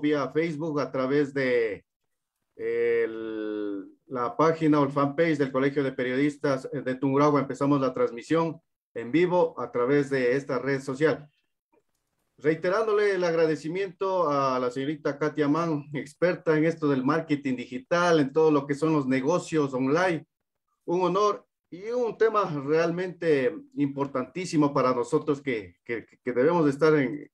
vía Facebook a través de la página o el fanpage del Colegio de Periodistas de Tungurahua. Empezamos la transmisión en vivo a través de esta red social. Reiterándole el agradecimiento a la señorita Katia Mann, experta en esto del marketing digital, en todo lo que son los negocios online. Un honor y un tema realmente importantísimo para nosotros que, que, que debemos de estar en,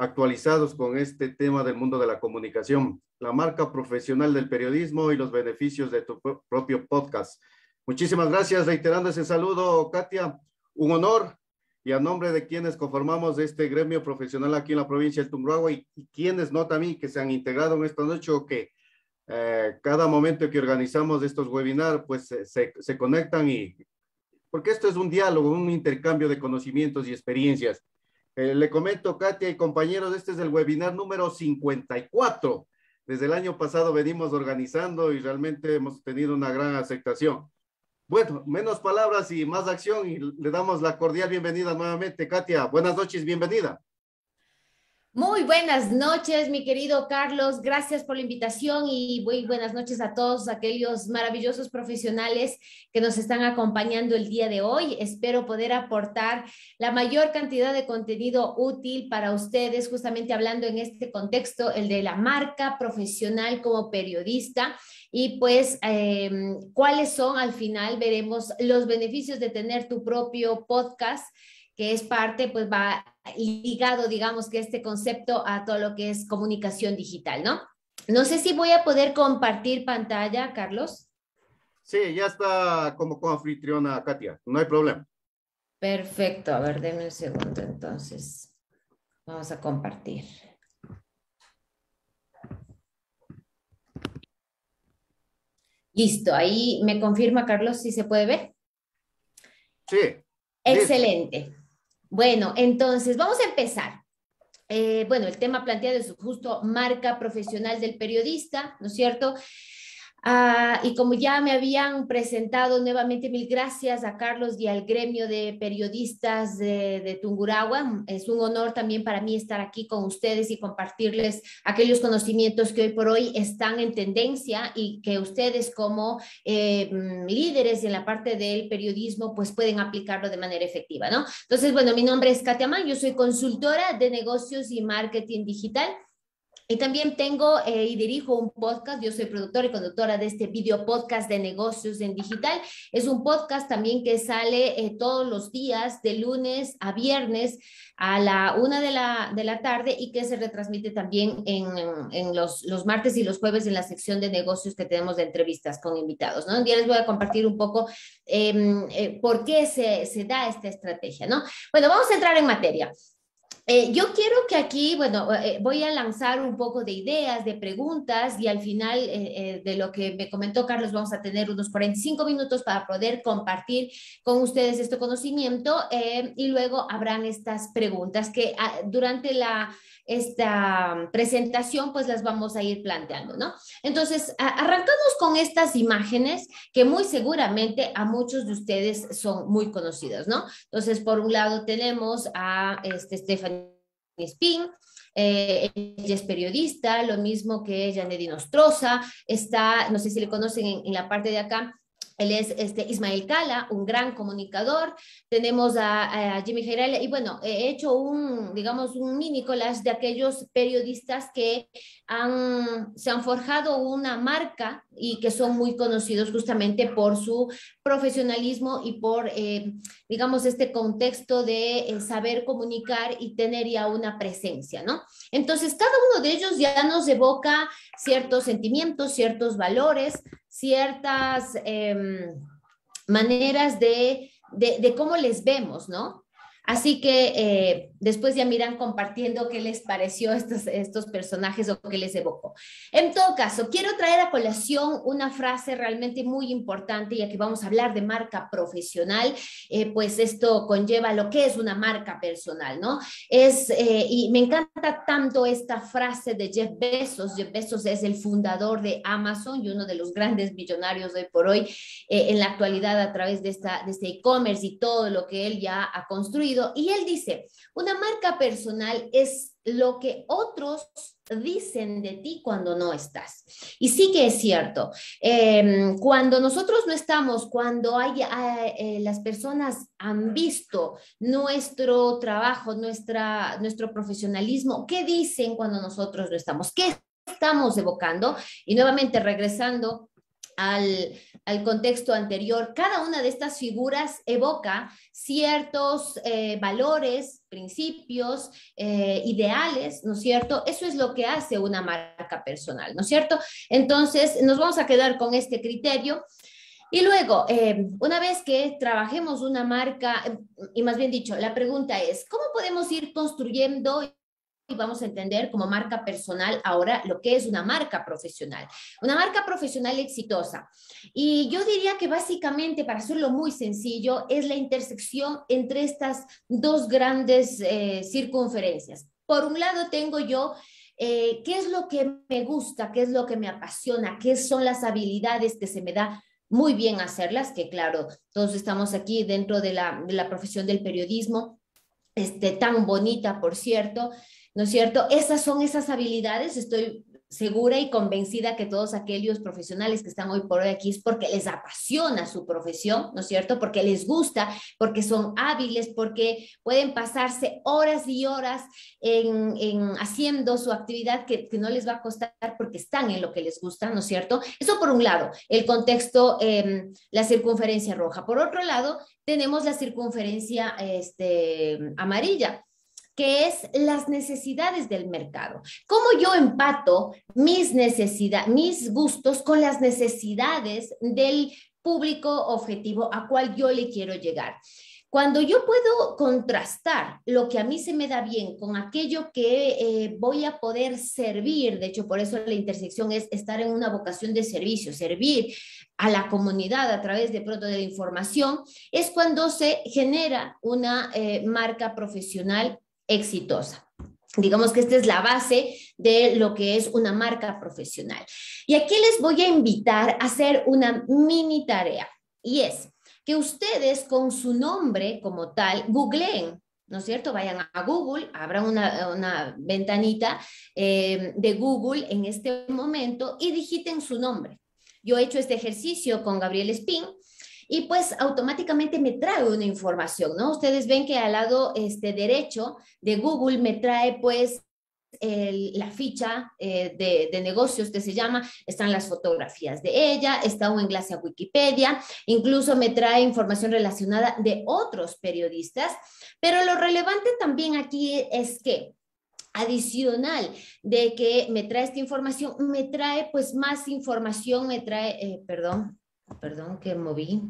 actualizados con este tema del mundo de la comunicación, la marca profesional del periodismo y los beneficios de tu propio podcast. Muchísimas gracias, reiterando ese saludo, Katia. Un honor y a nombre de quienes conformamos este gremio profesional aquí en la provincia del Tumbrahua y, quienes no también que se han integrado en esta noche o que eh, cada momento que organizamos estos webinars, pues se, se conectan y porque esto es un diálogo, un intercambio de conocimientos y experiencias. Eh, le comento, Katia y compañeros, este es el webinar número 54. Desde el año pasado venimos organizando y realmente hemos tenido una gran aceptación. Bueno, menos palabras y más acción y le damos la cordial bienvenida nuevamente, Katia. Buenas noches, bienvenida. Muy buenas noches, mi querido Carlos. Gracias por la invitación y muy buenas noches a todos aquellos maravillosos profesionales que nos están acompañando el día de hoy. Espero poder aportar la mayor cantidad de contenido útil para ustedes, justamente hablando en este contexto, el de la marca profesional como periodista. Y pues, em, ¿cuáles son? Al final veremos los beneficios de tener tu propio podcast que es parte, pues va ligado, digamos, que este concepto a todo lo que es comunicación digital, ¿no? No sé si voy a poder compartir pantalla, Carlos. Sí, ya está como anfitriona Katia, no hay problema. Perfecto, a ver, denme un segundo entonces. Vamos a compartir. Listo, ahí me confirma Carlos si se puede ver. Sí. Excelente. Bueno, entonces vamos a empezar. Eh, bueno, el tema planteado es justo marca profesional del periodista, ¿no es cierto? Ah, y como ya me habían presentado nuevamente, mil gracias a Carlos y al gremio de periodistas de, de, Tungurahua. Es un honor también para mí estar aquí con ustedes y compartirles aquellos conocimientos que hoy por hoy están en tendencia y que ustedes como eh, mm, líderes en la parte del periodismo pues pueden aplicarlo de manera efectiva, ¿no? Entonces, bueno, mi nombre es Katia Man, yo soy consultora de negocios y marketing digital. Y también tengo eh, y dirijo un podcast. Yo soy productora y conductora de este video podcast de negocios en digital. Es un podcast también que sale eh, todos los días, de lunes a viernes a la una de la, de la tarde y que se retransmite también en, en los, los, martes y los jueves en la sección de negocios que tenemos de entrevistas con invitados. ¿no? Un día les voy a compartir un poco em, eh, por qué se, se da esta estrategia. ¿no? Bueno, vamos a entrar en materia. Eh, yo quiero que aquí, bueno, eh, voy a lanzar un poco de ideas, de preguntas y al final eh, de lo que me comentó Carlos, vamos a tener unos 45 minutos para poder compartir con ustedes este conocimiento y luego habrán estas preguntas que ah, durante la, esta presentación pues las vamos a ir planteando, ¿no? Entonces, arrancamos con estas imágenes que muy seguramente a muchos de ustedes son muy conocidas, ¿no? Entonces, por un lado tenemos a este, Stephanie Spin, eh, ella es periodista, lo mismo que Janet Nostroza, está, no sé si le conocen en, la parte de acá, él es este, Ismael Cala, un gran comunicador. Tenemos a, Jimmy Jairale y bueno, he hecho un, digamos, un mini collage de aquellos periodistas que han, se han forjado una marca y que son muy conocidos justamente por su profesionalismo y por, eh, digamos, este contexto de eh, saber comunicar y tener ya una presencia, ¿no? Entonces, cada uno de ellos ya nos evoca ciertos sentimientos, ciertos valores, ciertas em, maneras de, de, cómo les vemos, ¿no? Así que eh, después ya miran compartiendo qué les pareció estos, estos personajes o qué les evocó. En todo caso, quiero traer a colación una frase realmente muy importante, ya que vamos a hablar de marca profesional, eh, pues esto conlleva lo que es una marca personal, ¿no? Es, eh, y me encanta tanto esta frase de Jeff Bezos. Jeff Bezos es el fundador de Amazon y uno de los grandes millonarios hoy por hoy en la actualidad a través de, esta, de este e-commerce y todo lo que él ya ha construido. Y él dice, una marca personal es lo que otros dicen de ti cuando no estás. Y sí que es cierto, em, cuando nosotros no estamos, cuando hay, eh, las personas han visto nuestro trabajo, nuestra, nuestro profesionalismo, ¿qué dicen cuando nosotros no estamos? ¿Qué estamos evocando? Y nuevamente regresando al, contexto anterior, cada una de estas figuras evoca ciertos eh, valores, principios, eh, ideales, ¿no es cierto? Eso es lo que hace una marca personal, ¿no es cierto? Entonces, nos vamos a quedar con este criterio. Y luego, eh, una vez que trabajemos una marca, y más bien dicho, la pregunta es, ¿cómo podemos ir construyendo y vamos a entender como marca personal ahora lo que es una marca profesional. Una marca profesional exitosa. Y yo diría que básicamente, para hacerlo muy sencillo, es la intersección entre estas dos grandes eh, circunferencias. Por un lado tengo yo eh, qué es lo que me gusta, qué es lo que me apasiona, qué son las habilidades que se me da muy bien hacerlas, que claro, todos estamos aquí dentro de la, de la profesión del periodismo, este, tan bonita, por cierto, ¿no es cierto? Esas son esas habilidades, estoy segura y convencida que todos aquellos profesionales que están hoy por hoy aquí es porque les apasiona su profesión, ¿no es cierto? Porque les gusta, porque son hábiles, porque pueden pasarse horas y horas en, haciendo su actividad que, no les va a costar porque están en lo que les gusta, ¿no es cierto? Eso por un lado, el contexto, em, la circunferencia roja. Por otro lado, tenemos la circunferencia este, amarilla que es las necesidades del mercado. ¿Cómo yo empato mis necesidades, mis gustos con las necesidades del público objetivo a cual yo le quiero llegar? Cuando yo puedo contrastar lo que a mí se me da bien con aquello que eh, voy a poder servir, de hecho por eso la intersección es estar en una vocación de servicio, servir a la comunidad a través de pronto de la información, es cuando se genera una eh, marca profesional exitosa. Digamos que esta es la base de lo que es una marca profesional. Y aquí les voy a invitar a hacer una mini tarea y es que ustedes con su nombre como tal googleen, ¿no es cierto? Vayan a Google, abran una, ventanita eh, de Google en este momento y digiten su nombre. Yo he hecho este ejercicio con Gabriel Spin y pues automáticamente me trae una información, ¿no? Ustedes ven que al lado este, derecho de Google me trae pues la ficha eh, de, negocios que se llama, están las fotografías de ella, está un enlace a Wikipedia, incluso me trae información relacionada de otros periodistas, pero lo relevante también aquí es que adicional de que me trae esta información, me trae pues más información, me trae, eh, perdón, perdón que moví,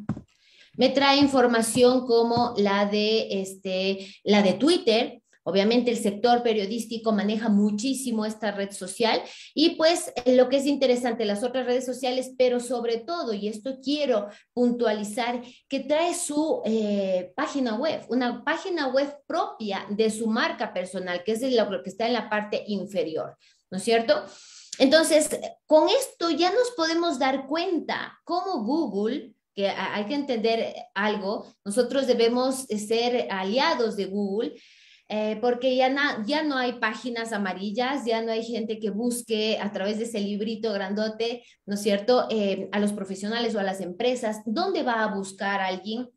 me trae información como la de, este, la de Twitter. Obviamente el sector periodístico maneja muchísimo esta red social y pues lo que es interesante, las otras redes sociales, pero sobre todo, y esto quiero puntualizar, que trae su eh, página web, una página web propia de su marca personal, que es lo que está en la parte inferior, ¿no es cierto? Entonces, con esto ya nos podemos dar cuenta cómo Google, que hay que entender algo, nosotros debemos ser aliados de Google, eh, porque ya, ya no hay páginas amarillas, ya no hay gente que busque a través de ese librito grandote, ¿no es cierto?, eh, a los profesionales o a las empresas, ¿dónde va a buscar alguien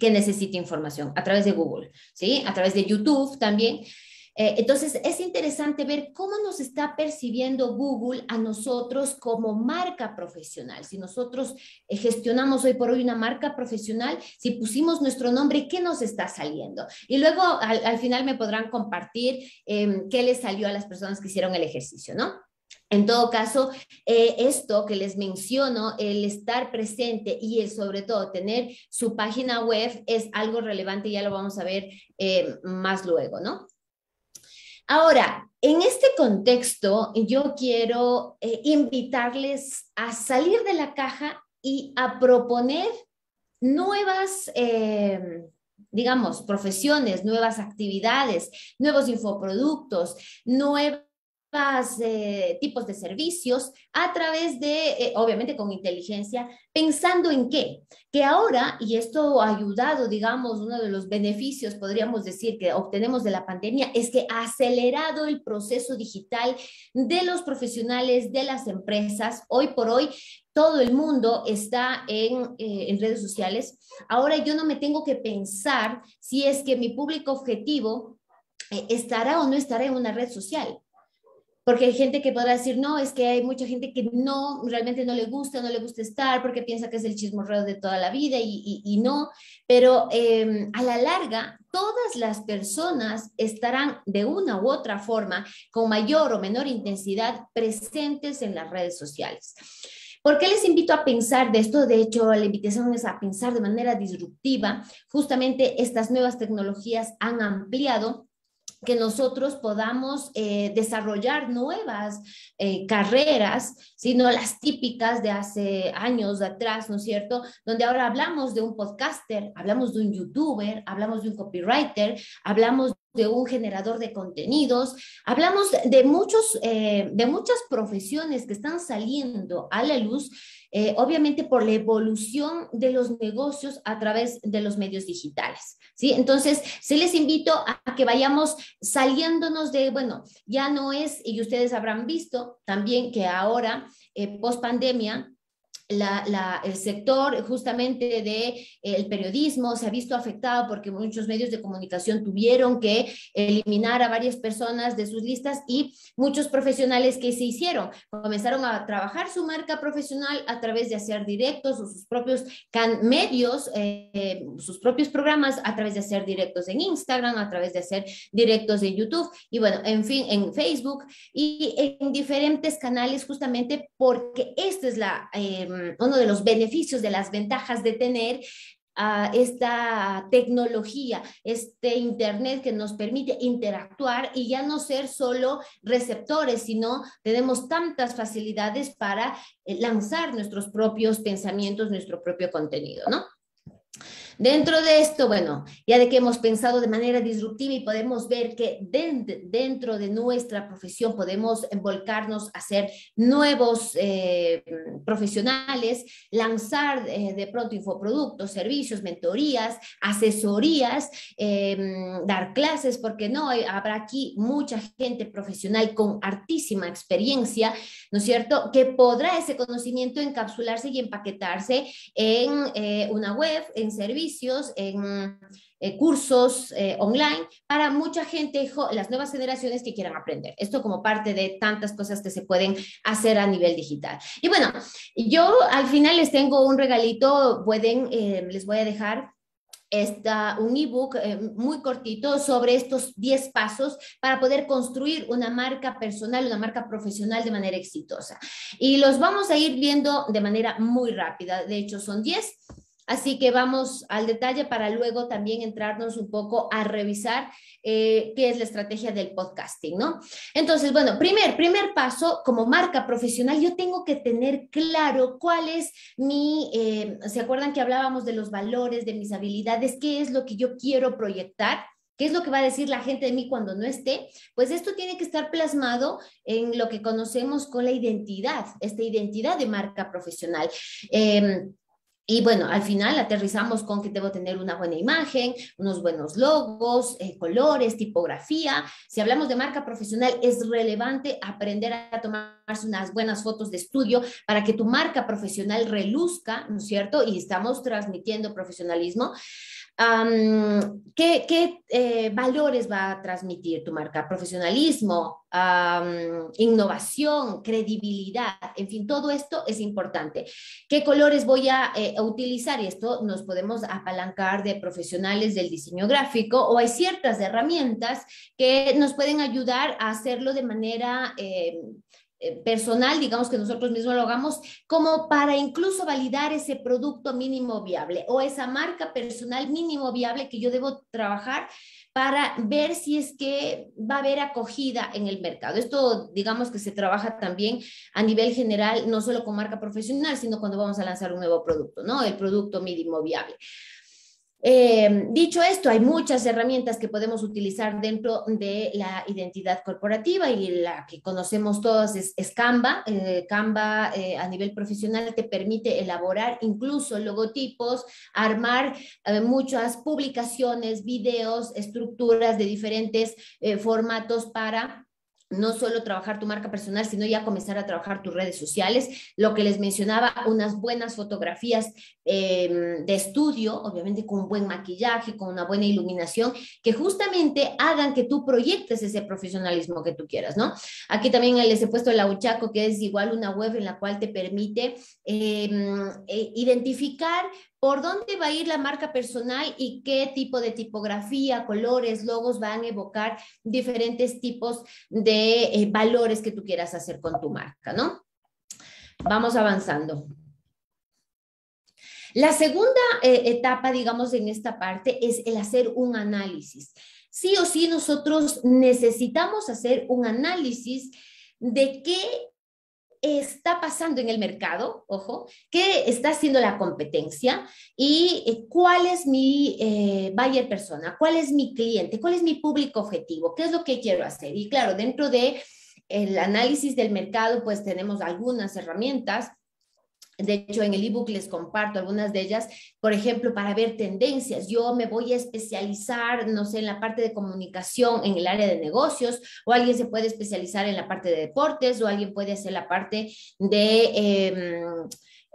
que necesite información? A través de Google, ¿sí? A través de YouTube también. Eh, entonces, es interesante ver cómo nos está percibiendo Google a nosotros como marca profesional. Si nosotros eh, gestionamos hoy por hoy una marca profesional, si pusimos nuestro nombre, ¿qué nos está saliendo? Y luego al, final me podrán compartir em, qué les salió a las personas que hicieron el ejercicio, ¿no? En todo caso, eh, esto que les menciono, el estar presente y el sobre todo tener su página web es algo relevante, ya lo vamos a ver más luego, ¿no? Ahora, en este contexto, yo quiero eh, invitarles a salir de la caja y a proponer nuevas, eh, digamos, profesiones, nuevas actividades, nuevos infoproductos, nuevas eh, tipos de servicios a través de, eh, obviamente con inteligencia, pensando en qué, que ahora, y esto ha ayudado, digamos, uno de los beneficios, podríamos decir, que obtenemos de la pandemia, es que ha acelerado el proceso digital de los profesionales, de las empresas. Hoy por hoy, todo el mundo está en, eh, en redes sociales. Ahora yo no me tengo que pensar si es que mi público objetivo estará o no estará en una red social porque hay gente que podrá decir, no, es que hay mucha gente que no, realmente no le gusta, no le gusta estar, porque piensa que es el chismorreo de toda la vida y, y, no, pero em, a la larga, todas las personas estarán de una u otra forma, con mayor o menor intensidad, presentes en las redes sociales. ¿Por qué les invito a pensar de esto? De hecho, la invitación es a pensar de manera disruptiva. Justamente estas nuevas tecnologías han ampliado que nosotros podamos eh, desarrollar nuevas eh, carreras, sino las típicas de hace años atrás, ¿no es cierto? Donde ahora hablamos de un podcaster, hablamos de un youtuber, hablamos de un copywriter, hablamos de un generador de contenidos, hablamos de, muchos, eh, de muchas profesiones que están saliendo a la luz eh, obviamente por la evolución de los negocios a través de los medios digitales. ¿sí? Entonces, se les invito a que vayamos saliéndonos de, bueno, ya no es, y ustedes habrán visto también que ahora, eh, post pandemia, la, el sector justamente del de, el periodismo se ha visto afectado porque muchos medios de comunicación tuvieron que eliminar a varias personas de sus listas y muchos profesionales que se hicieron. Comenzaron a trabajar su marca profesional a través de hacer directos o sus propios medios, eh, sus propios programas, a través de hacer directos en Instagram, a través de hacer directos en YouTube y bueno, en fin, en Facebook y en diferentes canales justamente porque esta es la... Eh, uno de los beneficios, de las ventajas de tener uh, esta tecnología, este Internet que nos permite interactuar y ya no ser solo receptores, sino tenemos tantas facilidades para eh, lanzar nuestros propios pensamientos, nuestro propio contenido, ¿no? Dentro de esto, bueno, ya de que hemos pensado de manera disruptiva y podemos ver que dentro de nuestra profesión podemos volcarnos a ser nuevos eh, profesionales, lanzar eh, de pronto infoproductos, servicios, mentorías, asesorías, em, dar clases, porque no, habrá aquí mucha gente profesional con hartísima experiencia, ¿no es cierto?, que podrá ese conocimiento encapsularse y empaquetarse en eh, una web, en servicios en eh, cursos eh, online para mucha gente, las nuevas generaciones que quieran aprender. Esto como parte de tantas cosas que se pueden hacer a nivel digital. Y bueno, yo al final les tengo un regalito, pueden, eh, les voy a dejar está un ebook muy cortito sobre estos 10 pasos para poder construir una marca personal, una marca profesional de manera exitosa. Y los vamos a ir viendo de manera muy rápida. De hecho, son 10 Así que vamos al detalle para luego también entrarnos un poco a revisar eh, qué es la estrategia del podcasting, ¿no? Entonces, bueno, primer, primer paso, como marca profesional, yo tengo que tener claro cuál es mi, eh, ¿se acuerdan que hablábamos de los valores, de mis habilidades? ¿Qué es lo que yo quiero proyectar? ¿Qué es lo que va a decir la gente de mí cuando no esté? Pues esto tiene que estar plasmado en lo que conocemos con la identidad, esta identidad de marca profesional. Eh, y bueno, al final aterrizamos con que debo tener una buena imagen, unos buenos logos, eh, colores, tipografía. Si hablamos de marca profesional, es relevante aprender a tomarse unas buenas fotos de estudio para que tu marca profesional reluzca, ¿no es cierto? Y estamos transmitiendo profesionalismo. ¿Qué, eh, valores va a transmitir tu marca? Profesionalismo, innovación, credibilidad, en fin, todo esto es importante. ¿Qué colores voy a, eh, utilizar? Y esto nos podemos apalancar de profesionales del diseño gráfico o hay ciertas herramientas que nos pueden ayudar a hacerlo de manera... Eh, personal, digamos que nosotros mismos lo hagamos, como para incluso validar ese producto mínimo viable o esa marca personal mínimo viable que yo debo trabajar para ver si es que va a haber acogida en el mercado. Esto, digamos que se trabaja también a nivel general, no solo con marca profesional, sino cuando vamos a lanzar un nuevo producto, ¿no? El producto mínimo viable. Eh, dicho esto, hay muchas herramientas que podemos utilizar dentro de la identidad corporativa y la que conocemos todos es, Canva. Eh, Canva eh, a nivel profesional te permite elaborar incluso logotipos, armar muchas publicaciones, videos, estructuras de diferentes formatos para no solo trabajar tu marca personal, sino ya comenzar a trabajar tus redes sociales. Lo que les mencionaba, unas buenas fotografías em, de estudio, obviamente con buen maquillaje, con una buena iluminación, que justamente hagan que tú proyectes ese profesionalismo que tú quieras, ¿no? Aquí también les he puesto el Auchaco, que es igual una web en la cual te permite em, eh, identificar por dónde va a ir la marca personal y qué tipo de tipografía, colores, logos van a evocar diferentes tipos de eh, valores que tú quieras hacer con tu marca, ¿no? Vamos avanzando. La segunda eh, etapa, digamos, en esta parte es el hacer un análisis. Sí o sí, nosotros necesitamos hacer un análisis de qué está pasando en el mercado, ojo, qué está haciendo la competencia y eh, cuál es mi eh, buyer persona, cuál es mi cliente, cuál es mi público objetivo, qué es lo que quiero hacer. Y claro, dentro de el análisis del mercado, pues tenemos algunas herramientas de hecho, en el ebook les comparto algunas de ellas, por ejemplo, para ver tendencias. Yo me voy a especializar, no sé, en la parte de comunicación en el área de negocios, o alguien se puede especializar en la parte de deportes, o alguien puede hacer la parte de... Em,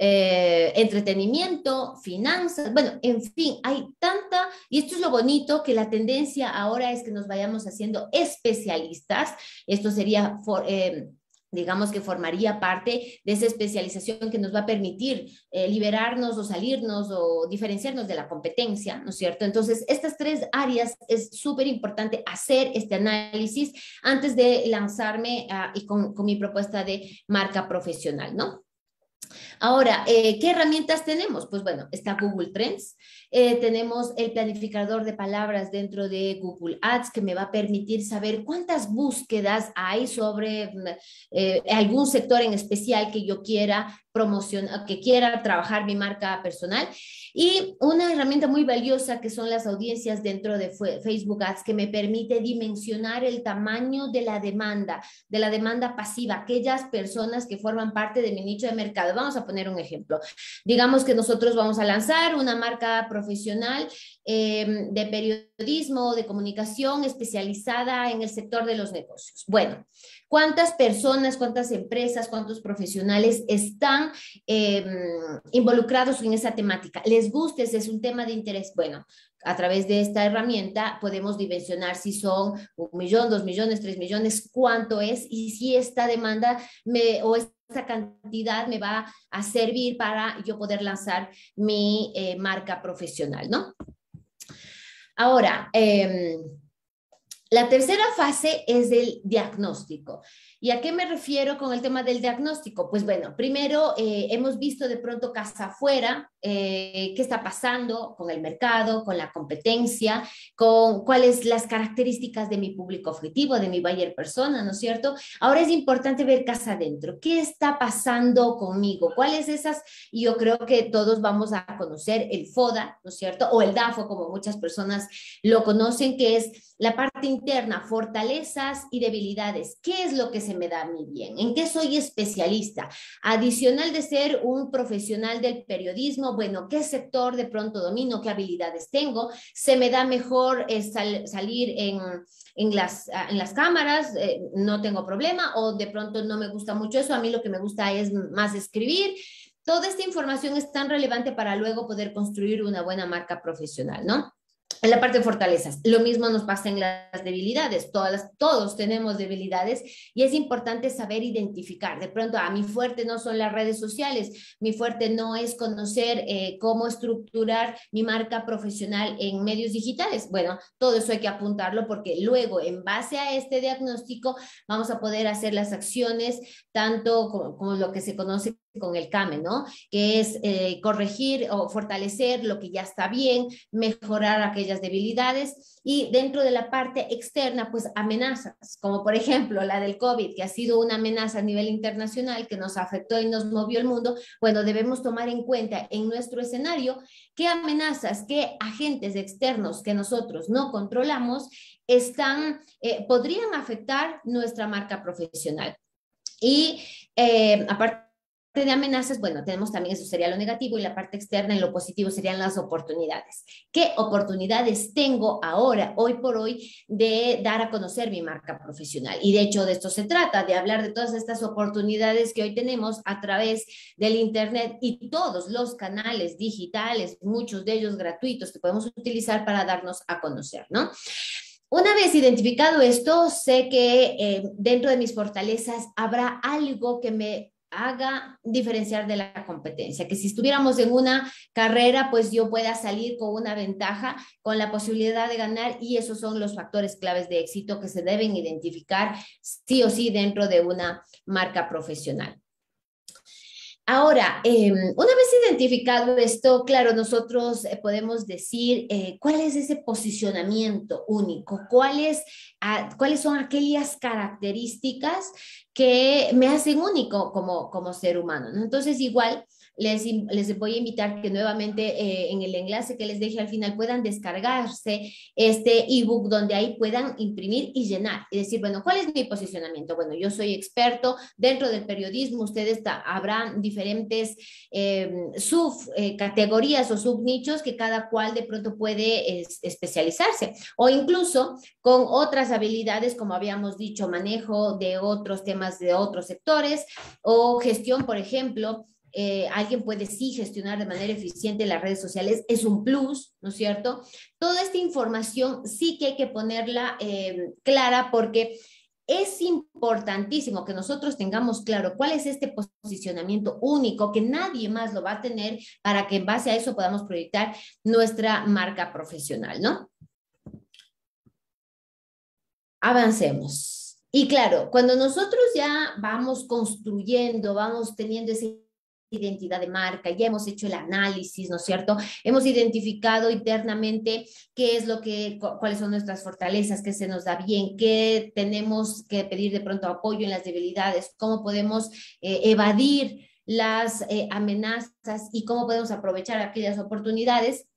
eh, entretenimiento, finanzas, bueno, en fin, hay tanta, y esto es lo bonito, que la tendencia ahora es que nos vayamos haciendo especialistas, esto sería eh, digamos que formaría parte de esa especialización que nos va a permitir eh, liberarnos o salirnos o diferenciarnos de la competencia, ¿no es cierto? Entonces, estas tres áreas es súper importante hacer este análisis antes de lanzarme ah, y con, con mi propuesta de marca profesional, ¿no? Ahora, eh, ¿qué herramientas tenemos? Pues bueno, está Google Trends, eh, tenemos el planificador de palabras dentro de Google Ads que me va a permitir saber cuántas búsquedas hay sobre mm, eh, algún sector en especial que yo quiera promocionar, que quiera trabajar mi marca personal. Y una herramienta muy valiosa que son las audiencias dentro de Facebook Ads que me permite dimensionar el tamaño de la demanda, de la demanda pasiva, aquellas personas que forman parte de mi nicho de mercado. Vamos a poner un ejemplo. Digamos que nosotros vamos a lanzar una marca profesional eh, de periodismo, de comunicación especializada en el sector de los negocios. Bueno, ¿cuántas personas, cuántas empresas, cuántos profesionales están eh, involucrados en esa temática? ¿Les gusta? ¿Es un tema de interés? Bueno, a través de esta herramienta podemos dimensionar si son un millón, dos millones, tres millones, cuánto es y si esta demanda me, o esta cantidad me va a servir para yo poder lanzar mi eh, marca profesional, ¿no? Ahora, em, la tercera fase es el diagnóstico. ¿Y a qué me refiero con el tema del diagnóstico? Pues bueno, primero eh, hemos visto de pronto casa afuera eh, qué está pasando con el mercado, con la competencia, con cuáles las características de mi público objetivo, de mi buyer persona, ¿no es cierto? Ahora es importante ver casa adentro, qué está pasando conmigo, cuáles esas, y yo creo que todos vamos a conocer el FODA, ¿no es cierto? O el DAFO, como muchas personas lo conocen, que es la parte interna, fortalezas y debilidades. ¿Qué es lo que se me da a mí bien, en qué soy especialista. Adicional de ser un profesional del periodismo, bueno, qué sector de pronto domino, qué habilidades tengo, se me da mejor eh, salir en, en, las, ah, en las cámaras, eh, no tengo problema, o de pronto no me gusta mucho eso, a mí lo que me gusta es más escribir. Toda esta información es tan relevante para luego poder construir una buena marca profesional, ¿no? En la parte de fortalezas, lo mismo nos pasa en las debilidades. Todas todos tenemos debilidades y es importante saber identificar. De pronto, a mi fuerte no son las redes sociales, mi fuerte no es conocer eh, cómo estructurar mi marca profesional en medios digitales. Bueno, todo eso hay que apuntarlo porque luego, en base a este diagnóstico, vamos a poder hacer las acciones, tanto como lo que se conoce con el CAME, ¿no? Que es eh, corregir o fortalecer lo que ya está bien, mejorar aquellas debilidades y dentro de la parte externa, pues amenazas, como por ejemplo la del COVID, que ha sido una amenaza a nivel internacional que nos afectó y nos movió el mundo. Bueno, debemos tomar en cuenta en nuestro escenario qué amenazas, qué agentes externos que nosotros no controlamos están, eh, podrían afectar nuestra marca profesional. Y eh, aparte de amenazas, bueno, tenemos también eso sería lo negativo y la parte externa y lo positivo serían las oportunidades. ¿Qué oportunidades tengo ahora, hoy por hoy, de dar a conocer mi marca profesional? Y de hecho de esto se trata, de hablar de todas estas oportunidades que hoy tenemos a través del Internet y todos los canales digitales, muchos de ellos gratuitos que podemos utilizar para darnos a conocer, ¿no? Una vez identificado esto, sé que eh, dentro de mis fortalezas habrá algo que me haga diferenciar de la competencia, que si estuviéramos en una carrera, pues yo pueda salir con una ventaja, con la posibilidad de ganar y esos son los factores claves de éxito que se deben identificar sí o sí dentro de una marca profesional. Ahora, em, una vez identificado esto, claro, nosotros eh, podemos decir eh, cuál es ese posicionamiento único, cuáles, ah, cuáles son aquellas características que me hacen único como, como ser humano. Entonces, igual, les, voy a invitar que nuevamente eh, en el enlace que les deje al final puedan descargarse este ebook donde ahí puedan imprimir y llenar y decir, bueno, ¿cuál es mi posicionamiento? Bueno, yo soy experto dentro del periodismo, ustedes habrán diferentes eh, subcategorías eh, o subnichos que cada cual de pronto puede especializarse o incluso con otras habilidades, como habíamos dicho, manejo de otros temas de otros sectores o gestión, por ejemplo, eh, alguien puede sí gestionar de manera eficiente las redes sociales, es un plus, ¿no es cierto? Toda esta información sí que hay que ponerla eh, clara porque es importantísimo que nosotros tengamos claro cuál es este posicionamiento único que nadie más lo va a tener para que en base a eso podamos proyectar nuestra marca profesional, ¿no? Avancemos. Y claro, cuando nosotros ya vamos construyendo, vamos teniendo ese identidad de marca, ya hemos hecho el análisis, ¿no es cierto? Hemos identificado internamente qué es lo que, cuáles son nuestras fortalezas, qué se nos da bien, qué tenemos que pedir de pronto apoyo en las debilidades, cómo podemos eh, evadir las eh, amenazas y cómo podemos aprovechar aquellas oportunidades.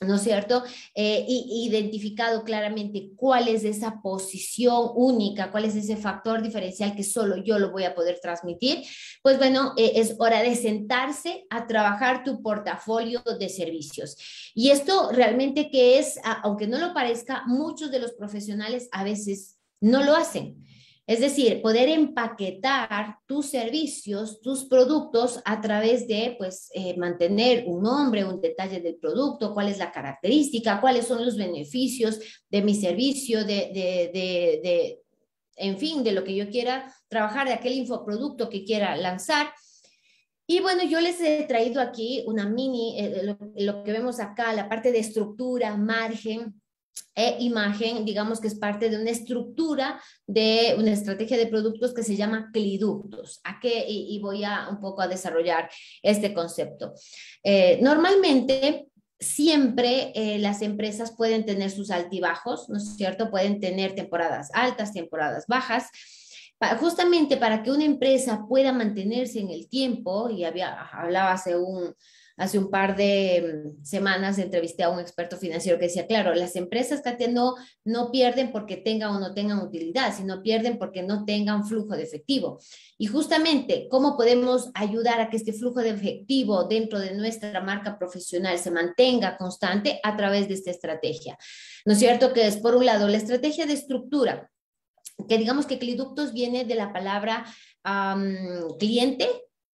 ¿No es cierto? Eh, y identificado claramente cuál es esa posición única, cuál es ese factor diferencial que solo yo lo voy a poder transmitir, pues bueno, eh, es hora de sentarse a trabajar tu portafolio de servicios. Y esto realmente que es, aunque no lo parezca, muchos de los profesionales a veces no lo hacen. Es decir, poder empaquetar tus servicios, tus productos a través de, pues, eh, mantener un nombre, un detalle del producto, cuál es la característica, cuáles son los beneficios de mi servicio, de, de, de, en fin, de lo que yo quiera trabajar, de aquel infoproducto que quiera lanzar. Y bueno, yo les he traído aquí una mini, eh, lo que vemos acá, la parte de estructura, margen, e imagen, digamos que es parte de una estructura de una estrategia de productos que se llama cliductos. ¿A qué? Y, voy a un poco a desarrollar este concepto. Eh, normalmente, siempre eh, las empresas pueden tener sus altibajos, ¿no es cierto? Pueden tener temporadas altas, temporadas bajas. justamente para que una empresa pueda mantenerse en el tiempo, y había, hablaba hace un, hace un par de mm, semanas entrevisté a un experto financiero que decía, claro, las empresas, Katia, no, no pierden porque tengan o no tengan utilidad, sino pierden porque no tengan flujo de efectivo. Y justamente, ¿cómo podemos ayudar a que este flujo de efectivo dentro de nuestra marca profesional se mantenga constante a través de esta estrategia? ¿No es cierto? Que es, por un lado, la estrategia de estructura, que digamos que Cliductos viene de la palabra cliente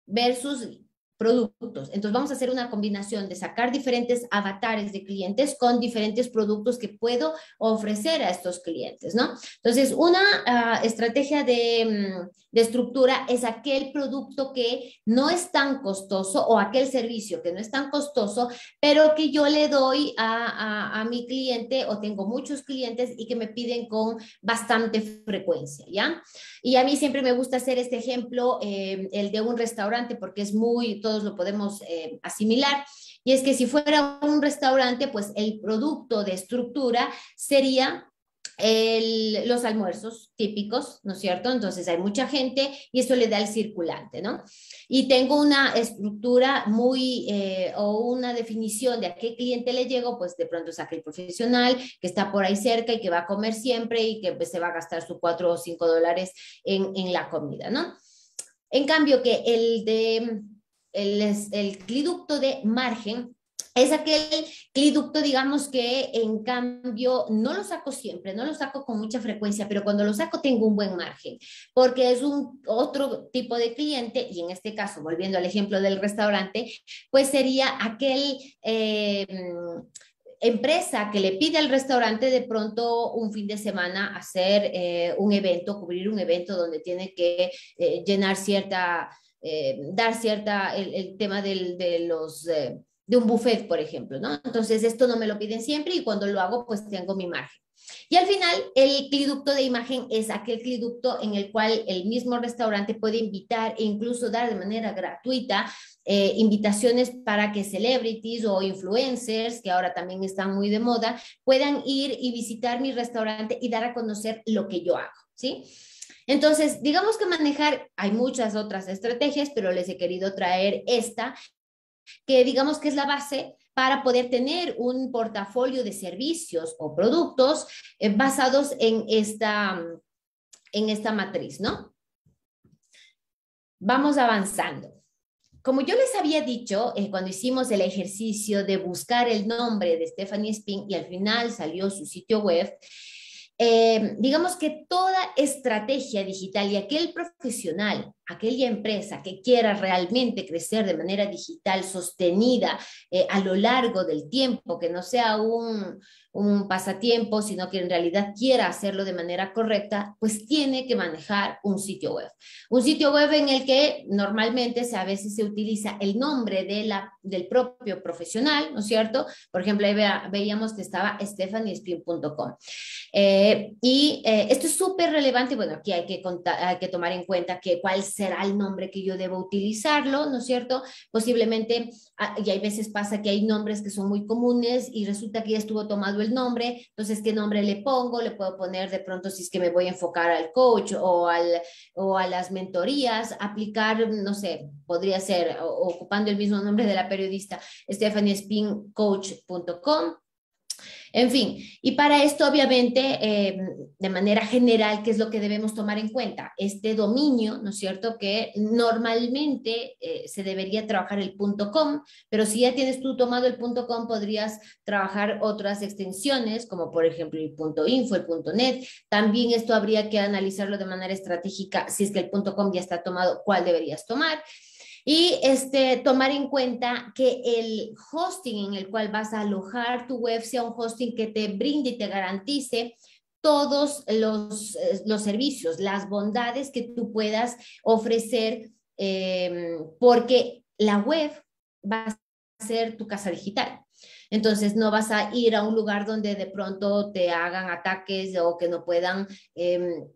versus productos. Entonces vamos a hacer una combinación de sacar diferentes avatares de clientes con diferentes productos que puedo ofrecer a estos clientes, ¿no? Entonces, una ah, estrategia de, mm, de, estructura es aquel producto que no es tan costoso o aquel servicio que no es tan costoso, pero que yo le doy a, a, mi cliente o tengo muchos clientes y que me piden con bastante frecuencia, ¿ya? Y a mí siempre me gusta hacer este ejemplo, eh, el de un restaurante, porque es muy todos lo podemos eh, asimilar. Y es que si fuera un restaurante, pues el producto de estructura sería los almuerzos típicos, ¿no es cierto? Entonces hay mucha gente y eso le da el circulante, ¿no? Y tengo una estructura muy eh, o una definición de a qué cliente le llego, pues de pronto es aquel profesional que está por ahí cerca y que va a comer siempre y que pues, se va a gastar sus cuatro o cinco dólares en, en la comida, ¿no? En cambio que el de el, el cliducto de margen es aquel cliducto, digamos que en cambio no lo saco siempre, no lo saco con mucha frecuencia, pero cuando lo saco tengo un buen margen, porque es un otro tipo de cliente, y en este caso, volviendo al ejemplo del restaurante, pues sería aquel... Eh, empresa que le pide al restaurante de pronto un fin de semana hacer eh, un evento, cubrir un evento donde tiene que eh, llenar cierta, dar cierta, el, tema de los de un buffet, por ejemplo, ¿no? Entonces, esto no me lo piden siempre y cuando lo hago, pues tengo mi margen. Y al final, el cliducto de imagen es aquel cliducto en el cual el mismo restaurante puede invitar e incluso dar de manera gratuita eh, invitaciones para que celebrities o influencers, que ahora también están muy de moda, puedan ir y visitar mi restaurante y dar a conocer lo que yo hago, ¿sí? Entonces, digamos que manejar, hay muchas otras estrategias, pero les he querido traer esta, que digamos que es la base para poder tener un portafolio de servicios o productos eh, basados en esta, en esta matriz, ¿no? Vamos avanzando. Como yo les había dicho eh, cuando hicimos el ejercicio de buscar el nombre de Stephanie Spin y al final salió su sitio web, eh, digamos que toda estrategia digital y aquel profesional, aquella empresa que quiera realmente crecer de manera digital sostenida eh, a lo largo del tiempo, que no sea un, un pasatiempo, sino que en realidad quiera hacerlo de manera correcta, pues tiene que manejar un sitio web. Un sitio web en el que normalmente a veces se utiliza el nombre de la, del propio profesional, ¿no es cierto? Por ejemplo, ahí veíamos que estaba stephaniespin.com. Eh, y eh, esto es súper relevante, bueno, aquí hay que, hay que tomar en cuenta que cuál será el nombre que yo debo utilizarlo, ¿no es cierto? Posiblemente, ah, y hay veces pasa que hay nombres que son muy comunes y resulta que ya estuvo tomado el nombre, entonces, ¿qué nombre le pongo? Le puedo poner de pronto si es que me voy a enfocar al coach o, al, o a las mentorías, aplicar, no sé, podría ser ocupando el mismo nombre de la periodista, stephaniespincoach.com en fin, y para esto obviamente, eh, de manera general, ¿qué es lo que debemos tomar en cuenta? Este dominio, ¿no es cierto? Que normalmente eh, se debería trabajar el .com, pero si ya tienes tú tomado el .com, podrías trabajar otras extensiones, como por ejemplo el .info, el .net. También esto habría que analizarlo de manera estratégica, si es que el .com ya está tomado, ¿cuál deberías tomar? Y este, tomar en cuenta que el hosting en el cual vas a alojar tu web sea un hosting que te brinde y te garantice todos los, eh, los servicios, las bondades que tú puedas ofrecer, eh, porque la web va a ser tu casa digital. Entonces no vas a ir a un lugar donde de pronto te hagan ataques o que no puedan em,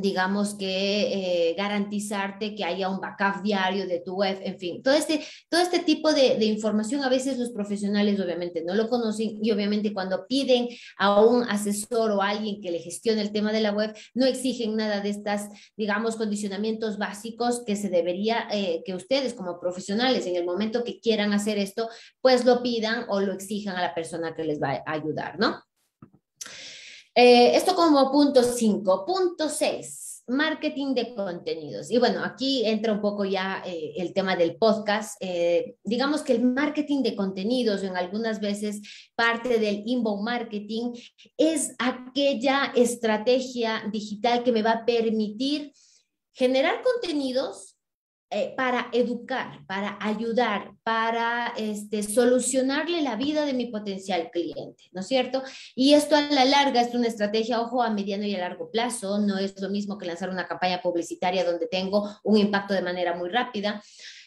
digamos que eh, garantizarte que haya un backup diario de tu web, en fin, todo este, todo este tipo de, información a veces los profesionales obviamente no lo conocen y obviamente cuando piden a un asesor o alguien que le gestione el tema de la web, no exigen nada de estas, digamos, condicionamientos básicos que se debería, eh, que ustedes como profesionales en el momento que quieran hacer esto, pues lo pidan o lo exijan a la persona que les va a ayudar, ¿no? Eh, esto como punto 5. Punto 6, marketing de contenidos. Y bueno, aquí entra un poco ya eh, el tema del podcast. Eh, digamos que el marketing de contenidos, en algunas veces parte del inbound marketing, es aquella estrategia digital que me va a permitir generar contenidos eh, para educar, para ayudar, para este, solucionarle la vida de mi potencial cliente, ¿no es cierto? Y esto a la larga es una estrategia, ojo, a mediano y a largo plazo, no es lo mismo que lanzar una campaña publicitaria donde tengo un impacto de manera muy rápida.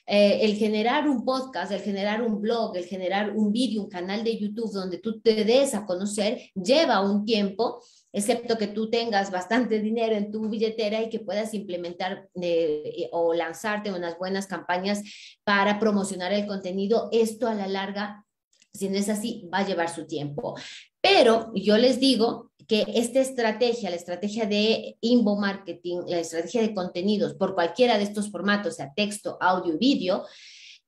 Eh, el generar un podcast, el generar un blog, el generar un vídeo, un canal de YouTube donde tú te des a conocer, lleva un tiempo excepto que tú tengas bastante dinero en tu billetera y que puedas implementar eh, o lanzarte unas buenas campañas para promocionar el contenido. Esto a la larga, si no es así, va a llevar su tiempo. Pero yo les digo que esta estrategia, la estrategia de inbo marketing, la estrategia de contenidos por cualquiera de estos formatos, sea texto, audio, vídeo,